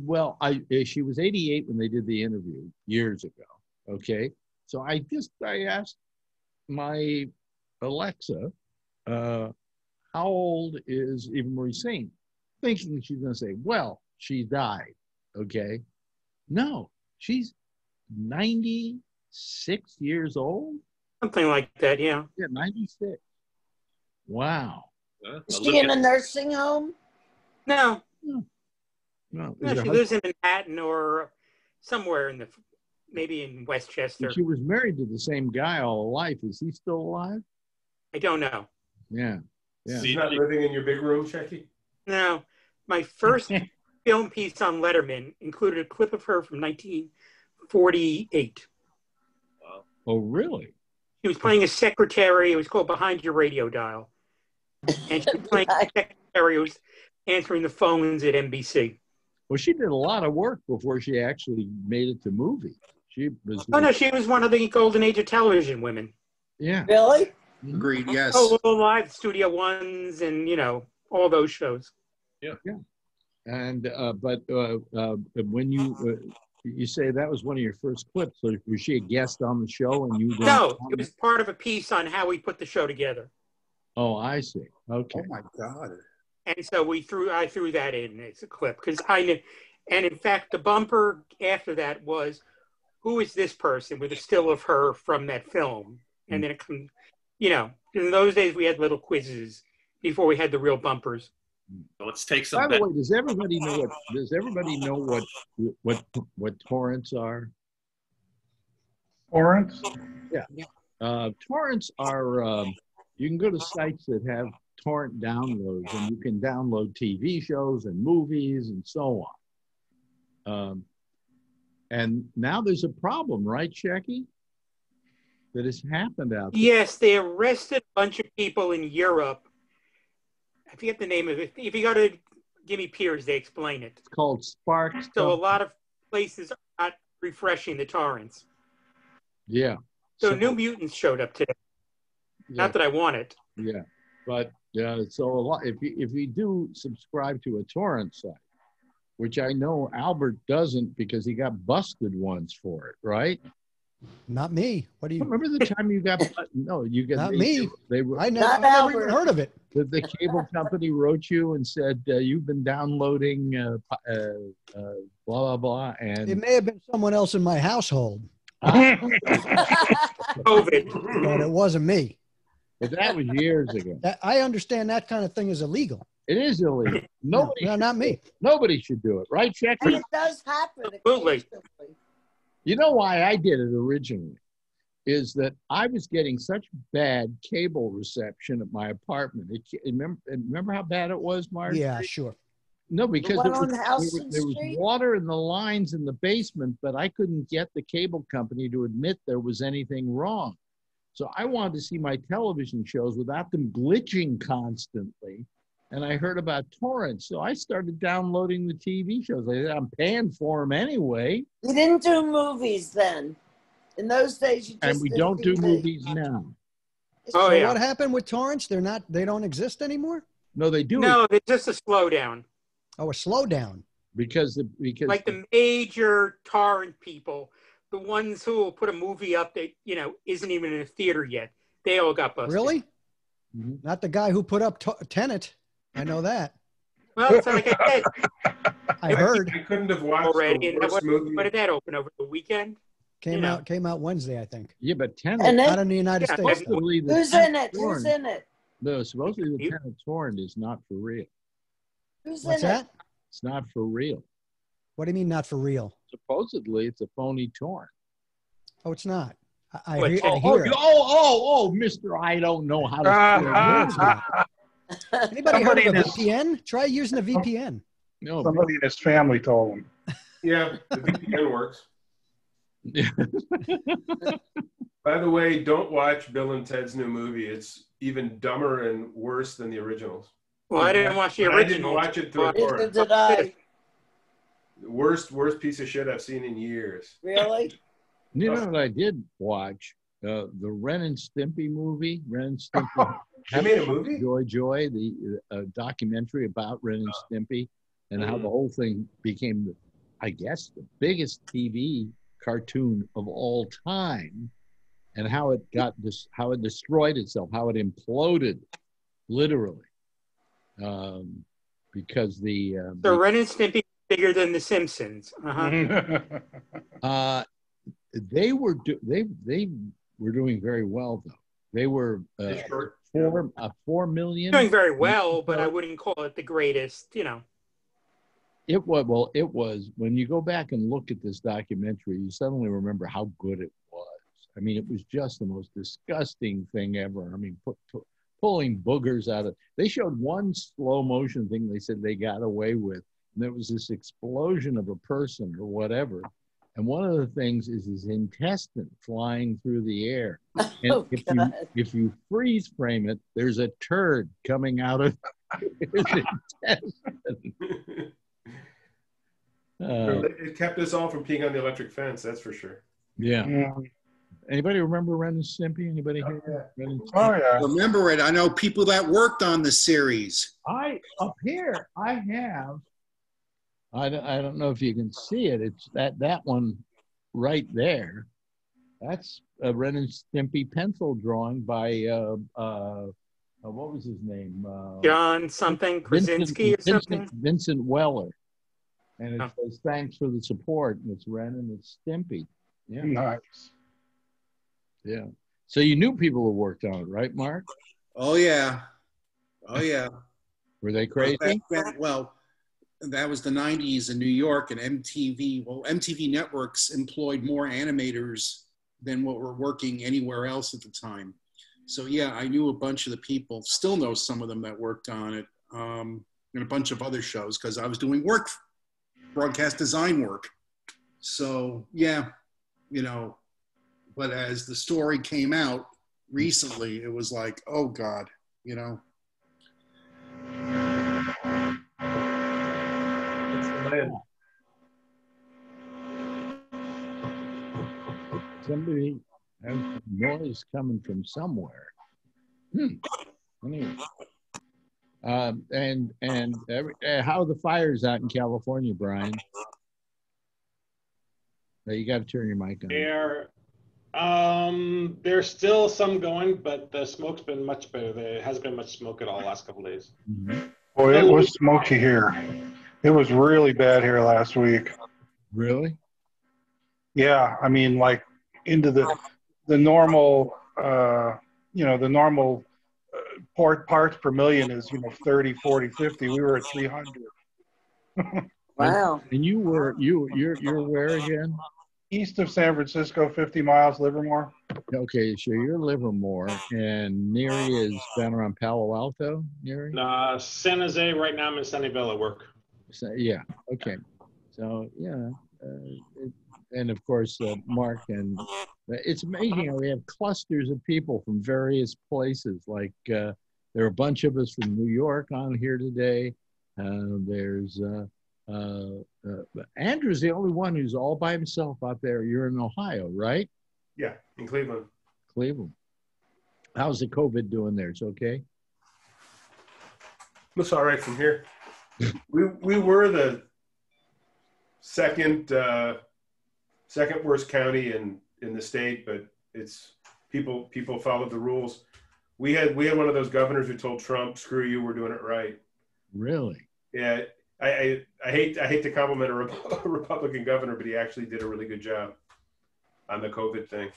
Well, I uh, she was 88 when they did the interview years ago. Okay, so I just I asked my Alexa, uh, how old is Eva Marie Saint? Thinking she's going to say, well, she died. Okay, no, she's 96 years old. Something like that, yeah. Yeah, 96. Wow. Uh, Is she in a nursing home? No, No, no is her she lives in Manhattan or somewhere in the, maybe in Westchester. husband- She was married to the same guy all her life. Is he still alive? I don't know. Yeah. Yeah. She's not living in your big room, Shecky. No, my first film piece on Letterman included a clip of her from 1948. Oh, really? She was playing a secretary. It was called Behind Your Radio Dial. And she was playing a secretary who was answering the phones at NBC. Well, she did a lot of work before she actually made it to movie. She was. Oh, no, she was one of the golden age of television women. Yeah. Really? Agreed. Yes. Oh, Little Live, Studio Ones, and, you know, all those shows. Yeah. Yeah. And uh, but uh, uh, when you uh, you say that was one of your first clips, so was she a guest on the show and you? didn't No, it was part of a piece on how we put the show together. Oh, I see. Okay. Oh my God. And so we threw, I threw that in as a clip because I knew, and in fact, the bumper after that was, "Who is this person?" with a still of her from that film, and hmm. then it comes, you know, in those days we had little quizzes before we had the real bumpers. So let's take some. By some. the way, does everybody know what? Does everybody know what what what torrents are? Torrance? Uh, torrents are, um, you can go to sites that have torrent downloads and you can download TV shows and movies and so on. Um, and now there's a problem, right, Shecky? That has happened out there. Yes, they arrested a bunch of people in Europe. I forget the name of it. If you go to Gimme Peers, they explain it. It's called Spark. So a lot of places are not refreshing the torrents. Yeah. So, New Mutants showed up today. yeah, Not that I want it. yeah. But yeah, so a lot, if you, if you do subscribe to a torrent site, which I know Albert doesn't because he got busted once for it, right? Not me. What do you? Remember the time you got no, you got Not they, me. They, were I never, I never Albert. even heard of it. the, the cable company wrote you and said uh, you've been downloading uh, uh, uh, blah blah blah, And It may have been someone else in my household, COVID. but it wasn't me. but that was years ago. That, I understand that kind of thing is illegal. It is illegal. Nobody, No, should not me. Nobody should do it, right, Check? and it does happen Absolutely. Occasionally. You know why I did it originally? Is that I was getting such bad cable reception at my apartment. It, remember, remember how bad it was, Mark? Yeah, sure. No, because one there on was, Houston there, was- there was water in the lines in the basement, but I couldn't get the cable company to admit there was anything wrong. So I wanted to see my television shows without them glitching constantly. And I heard about torrents, so I started downloading the TV shows. I said, I'm paying for them anyway, You didn't do movies then. In those days, you just and we did don't do movies now. Oh, so yeah. what happened with torrents? They're not. They don't exist anymore. No, they do No, it's just a slowdown. Oh, a slowdown. because the, because Like the major torrent people, the ones who will put a movie up that you know isn't even in a theater yet, they all got busted. Really? Mhm. Not the guy who put up t- Tenet. I know that. Well, it's like I said I heard. I couldn't have watched already. the And worst what, movie. what did that open over the weekend? Came know. out. Came out Wednesday, I think. yeah, but And Tenet, then, Not in the United Yeah, States. though. supposedly the who's in it? Who's in it? No, supposedly the You- Tenet torrent is not for real. Who's What's in that? It's not for real. What do you mean not for real? Supposedly, it's a phony torn. Oh, it's not. I, I, What, hear, Oh, I oh, hear. Oh, it. Oh, oh, oh, Mister, I don't know how to. Spell words. Anybody heard of a his- VPN? Try using a VPN. No, Somebody in his family told him. Yeah, the VPN works. By the way, don't watch Bill and Ted's new movie. It's even dumber and worse than the originals. Well, I didn't watch the original. I didn't original. watch it through a Neither did I. Worst, worst piece of shit I've seen in years. Really? you know what I did watch? Uh, the Ren and Stimpy movie. Ren and Stimpy. They made a movie? Joy Joy, the uh, documentary about Ren and Stimpy, and how the whole thing became, the, I guess, the biggest TV cartoon of all time, and how it got this, how it destroyed itself, how it imploded, literally, um, because the, uh, So Ren and Stimpy bigger than the Simpsons. Uh-huh. Mm-hmm. Uh, they were do- they they were doing very well though. They were uh, It's short. four uh, four million. Doing very well, but I wouldn't call it the greatest. You know. It was well. It was when you go back and look at this documentary, you suddenly remember how good it was. I mean, it was just the most disgusting thing ever. I mean, pu- pu- pulling boogers out of. They showed one slow motion thing. They said they got away with, and there was this explosion of a person or whatever. And one of the things is his intestine flying through the air. And Oh, if you if you freeze frame it, there's a turd coming out of his intestine. Uh, it kept us all from peeing on the electric fence, that's for sure. yeah. Mm. Anybody remember Ren and Stimpy? Anybody here? Ren and Oh yeah. Remember it. I know people that worked on the series. I up here I have. I don't, I don't know if you can see it. It's that that one right there. That's a Ren and Stimpy pencil drawing by uh, uh, uh, what was his name? Uh, John something Krasinski or Vincent, something. Vincent Waller. And it Oh. says thanks for the support. And it's Ren and it's Stimpy. Yeah, Nice. yeah. So you knew people who worked on it, right, Mark? Oh yeah, oh yeah. Were they crazy? Well, that was the '90s in New York, and MTV. Well, MTV Networks employed more animators than what were working anywhere else at the time. So yeah, I knew a bunch of the people. Still know some of them that worked on it, um, and a bunch of other shows because I was doing work, broadcast design work. So yeah, you know. But as the story came out recently, it was like, oh God, you know. Somebody has noise coming from somewhere. Hmm. Anyway. Um, and and every, uh, how are the fires out in California, Brian? Uh, you got to turn your mic on. There, um, there's still some going, but the smoke's been much better. There hasn't been much smoke at all the last couple days. Mhm. Boy, it was smoky here. It was really bad here last week. Really? Yeah, I mean, like into the the normal, uh, you know, the normal uh, part parts per million is you know 30, 40, 50. We were at 300. Wow. And you were you you're you're where again? East of San Francisco, 50 miles, Livermore. Okay, so you're Livermore, and Neri is down around Palo Alto. Neri. Uh, San Jose, right now I'm in Sunnyvale at work. So, yeah, okay. So, yeah. Uh, it, and of course, uh, Mark, and it's amazing how we have clusters of people from various places. Like uh, there are a bunch of us from New York on here today. Uh, there's uh, uh, uh, Andrew's the only one who's all by himself out there. You're in Ohio, right? Yeah, in Cleveland. Cleveland. How's the COVID doing there? It's okay. Looks all right from here. We we were the second uh, second worst county in in the state, but it's people people followed the rules. We had we had one of those governors who told Trump, "Screw you, we're doing it right." Really? Yeah, I I, I hate I hate to compliment a, Rep- a Republican governor, but he actually did a really good job on the COVID thing.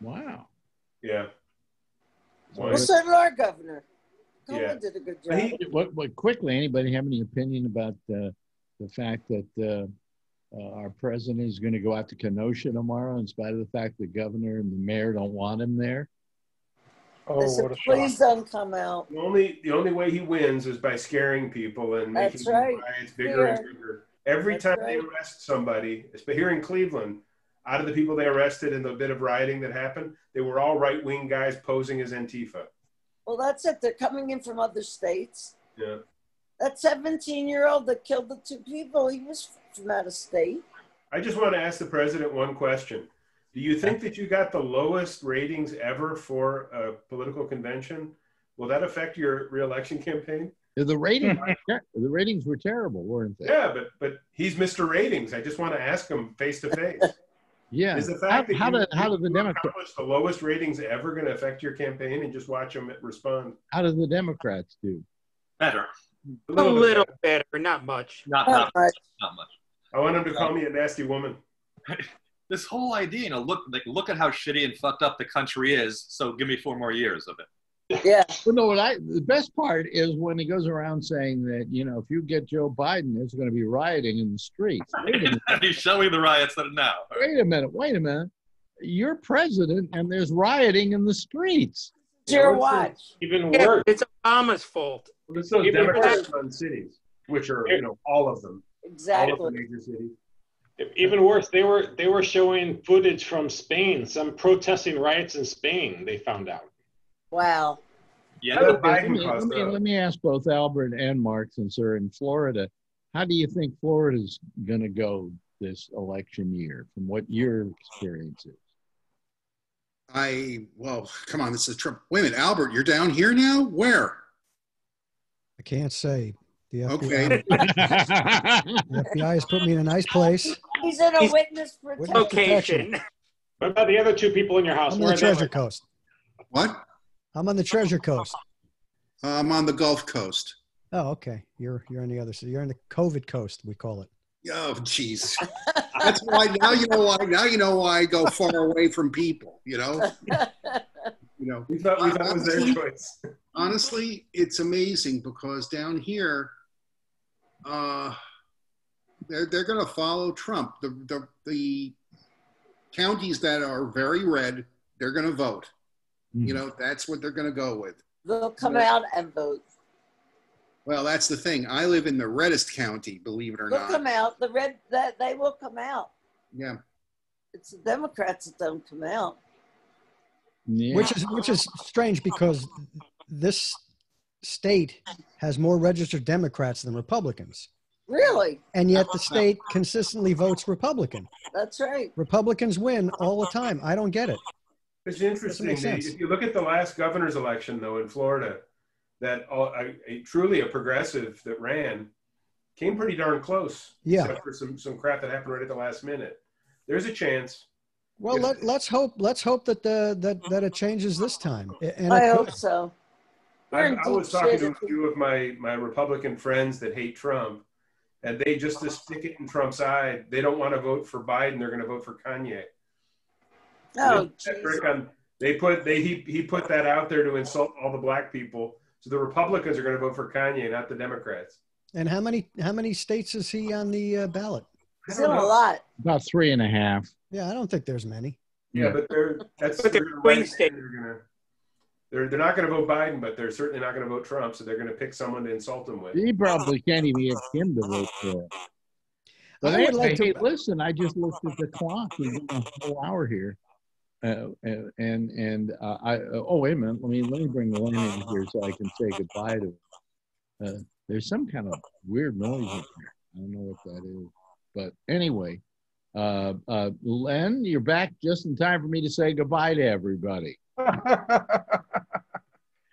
Wow. Yeah. Well, One- so our governor. Cuomo Yeah. did a good job. he- What, what quickly, anybody have any opinion about uh, the fact that uh, uh, our president is going to go out to Kenosha tomorrow in spite of the fact the governor and the mayor don't want him there? Oh, I said, what a shock. please don't come out. The only the only way he wins is by scaring people and making That's right. riots bigger and bigger. Every That's time they arrest somebody, but here in Cleveland, out of the people they arrested in the bit of rioting that happened, they were all right wing guys posing as Antifa. Well, that's it. They're coming in from other states. Yeah. That 17 year old that killed the two people, he was from out of state. I just want to ask the president one question. Do you think that you got the lowest ratings ever for a political convention? Will that affect your reelection campaign? The ratings, the ratings were terrible, weren't they? Yeah, but but he's Mr. Ratings. I just want to ask him face to face. Yeah. Is the How, fact that how you, did how you did the Democrats the lowest ratings ever going to affect your campaign and just watch them respond? how did the Democrats do? Better. A A little, little bit. better, not much. Not, Not not, much. not much. I want them to call me a nasty woman. This whole idea, you know, look like look at how shitty and fucked up the country is. So give me four more years of it. Yeah. Well, no, what I the best part is when he goes around saying that you know if you get Joe Biden, there's going to be rioting in the streets. Wait a minute. He's showing the riots that are now. Wait a minute. Wait a minute. You're president, and there's rioting in the streets. It's your what's watch. Even Yeah, worse. it's Obama's fault. Well, it's those Even Democrat run cities, which are you know all of them, Exactly. all of the major cities. Even worse, they were they were showing footage from Spain, some protesting riots in Spain. They found out. Wow. Yeah, Let Let me, let, me, let me ask both Albert and Mark, since they're in Florida, how do you think Florida's going to go this election year, from what your experience is? I well, come on, this is Trump. Wait a minute, Albert, you're down here now. Where? I can't say. The FBI, Okay. the FBI has put me in a nice place. He's in a He's- witness Witness protection. Location. What about the other two people in your house? I'm Where on the they? Treasure Coast. What? I'm on the Treasure Coast. I'm on the Gulf Coast. Oh, okay. You're you're on the other side. You're on the COVID coast, we call it. Oh, jeez. That's why now you know why. Now you know why I go far away from people. You know. You know. We thought we thought it was their Honestly- choice. honestly, it's amazing because down here, uh, they're they're going to follow Trump. The the the counties that are very red, they're going to vote. You mm. know, that's what they're going to go with. They'll come out and vote. Well, that's the thing. I live in the reddest county, believe it or not. They'll come out. The red that they will come out. Yeah. It's the Democrats that don't come out. Yeah. Which is which is strange because this state has more registered Democrats than Republicans. Really? And yet the state consistently votes Republican. That's right. Republicans win all the time. I don't get it. It's interesting. make sense. If you look at the last governor's election, though, in Florida, that all, a, a, truly a progressive that ran came pretty darn close. Yeah. Except for some, some crap that happened right at the last minute. There's a chance. Well, let, let's hope let's hope that the that that it changes this time. And I hope could. so. I, We're I was talking to a few of my, my Republican friends that hate Trump, and they just to stick it in Trump's eye, they don't want to vote for Biden. They're going to vote for Kanye. Oh, That on- they put they he, he put that out there to insult all the black people. So the Republicans are going to vote for Kanye, not the Democrats. And how many how many states is he on the uh, ballot? I Still don't a lot. About three and a half. Yeah, I don't think there's many. Yeah, but they're that's But they're they're gonna swing write- states. They're gonna they're they're not going to vote Biden, but they're certainly not going to vote Trump. So they're going to pick someone to insult him with. He probably can't even get Kim to vote for it. But I would like to- hey, listen, I just looked at the clock. We've got a whole hour here. Uh, and and, and uh, I oh wait a minute let me let me bring Len in here so I can say goodbye to. Uh, there's some kind of weird noise in here. I don't know what that is, but anyway, uh, uh, Len, you're back just in time for me to say goodbye to everybody.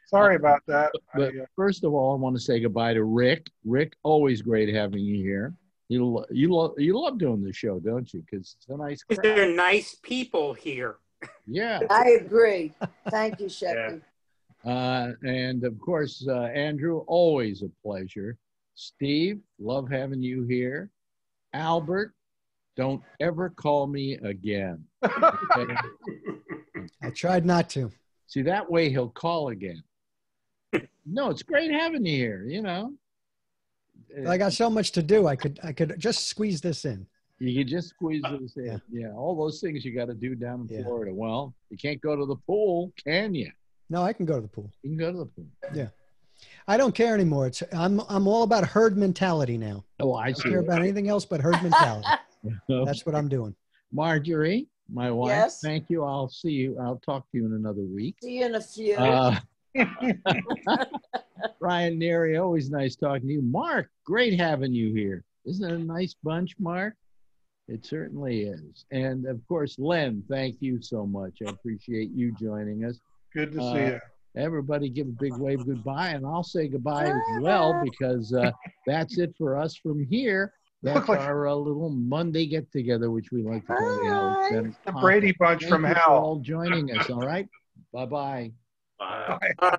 Sorry about that. But I, uh, first of all, I want to say goodbye to Rick. Rick, always great having you here. You lo- you love you love doing the show, don't you? Because it's a nice Because crowd. they're nice people here. Yeah. I agree. Thank you, Shecky. Uh, and of course, uh, Andrew, always a pleasure. Steve, love having you here. Albert, don't ever call me again. Okay? I tried not to. See, that way he'll call again. No, it's great having you here. You know, I got so much to do. I could I could just squeeze this in. You can just squeeze this in. Yeah. Yeah, all those things you got to do down in Yeah. Florida. Well, you can't go to the pool, can you? No, I can go to the pool. You can go to the pool. Yeah. I don't care anymore. It's I'm I'm all about herd mentality now. Oh, I I don't see. care about anything else but herd mentality. That's what I'm doing. Marjorie, my wife. Yes? Thank you. I'll see you. I'll talk to you in another week. See you in a few. Uh, Ryan Neary, always nice talking to you. Mark, great having you here. Isn't it a nice bunch, Mark? It certainly is. And of course, Len, thank you so much. I appreciate you joining us. good to see Uh, you. Everybody give a big wave goodbye, and I'll say goodbye as well because uh, that's it for us from here. That's like- our uh, little Monday get together, which we like to call the Alex Bye. The Brady Bunch Thank from you for hell. all joining us. All right. Bye bye. Bye. Bye.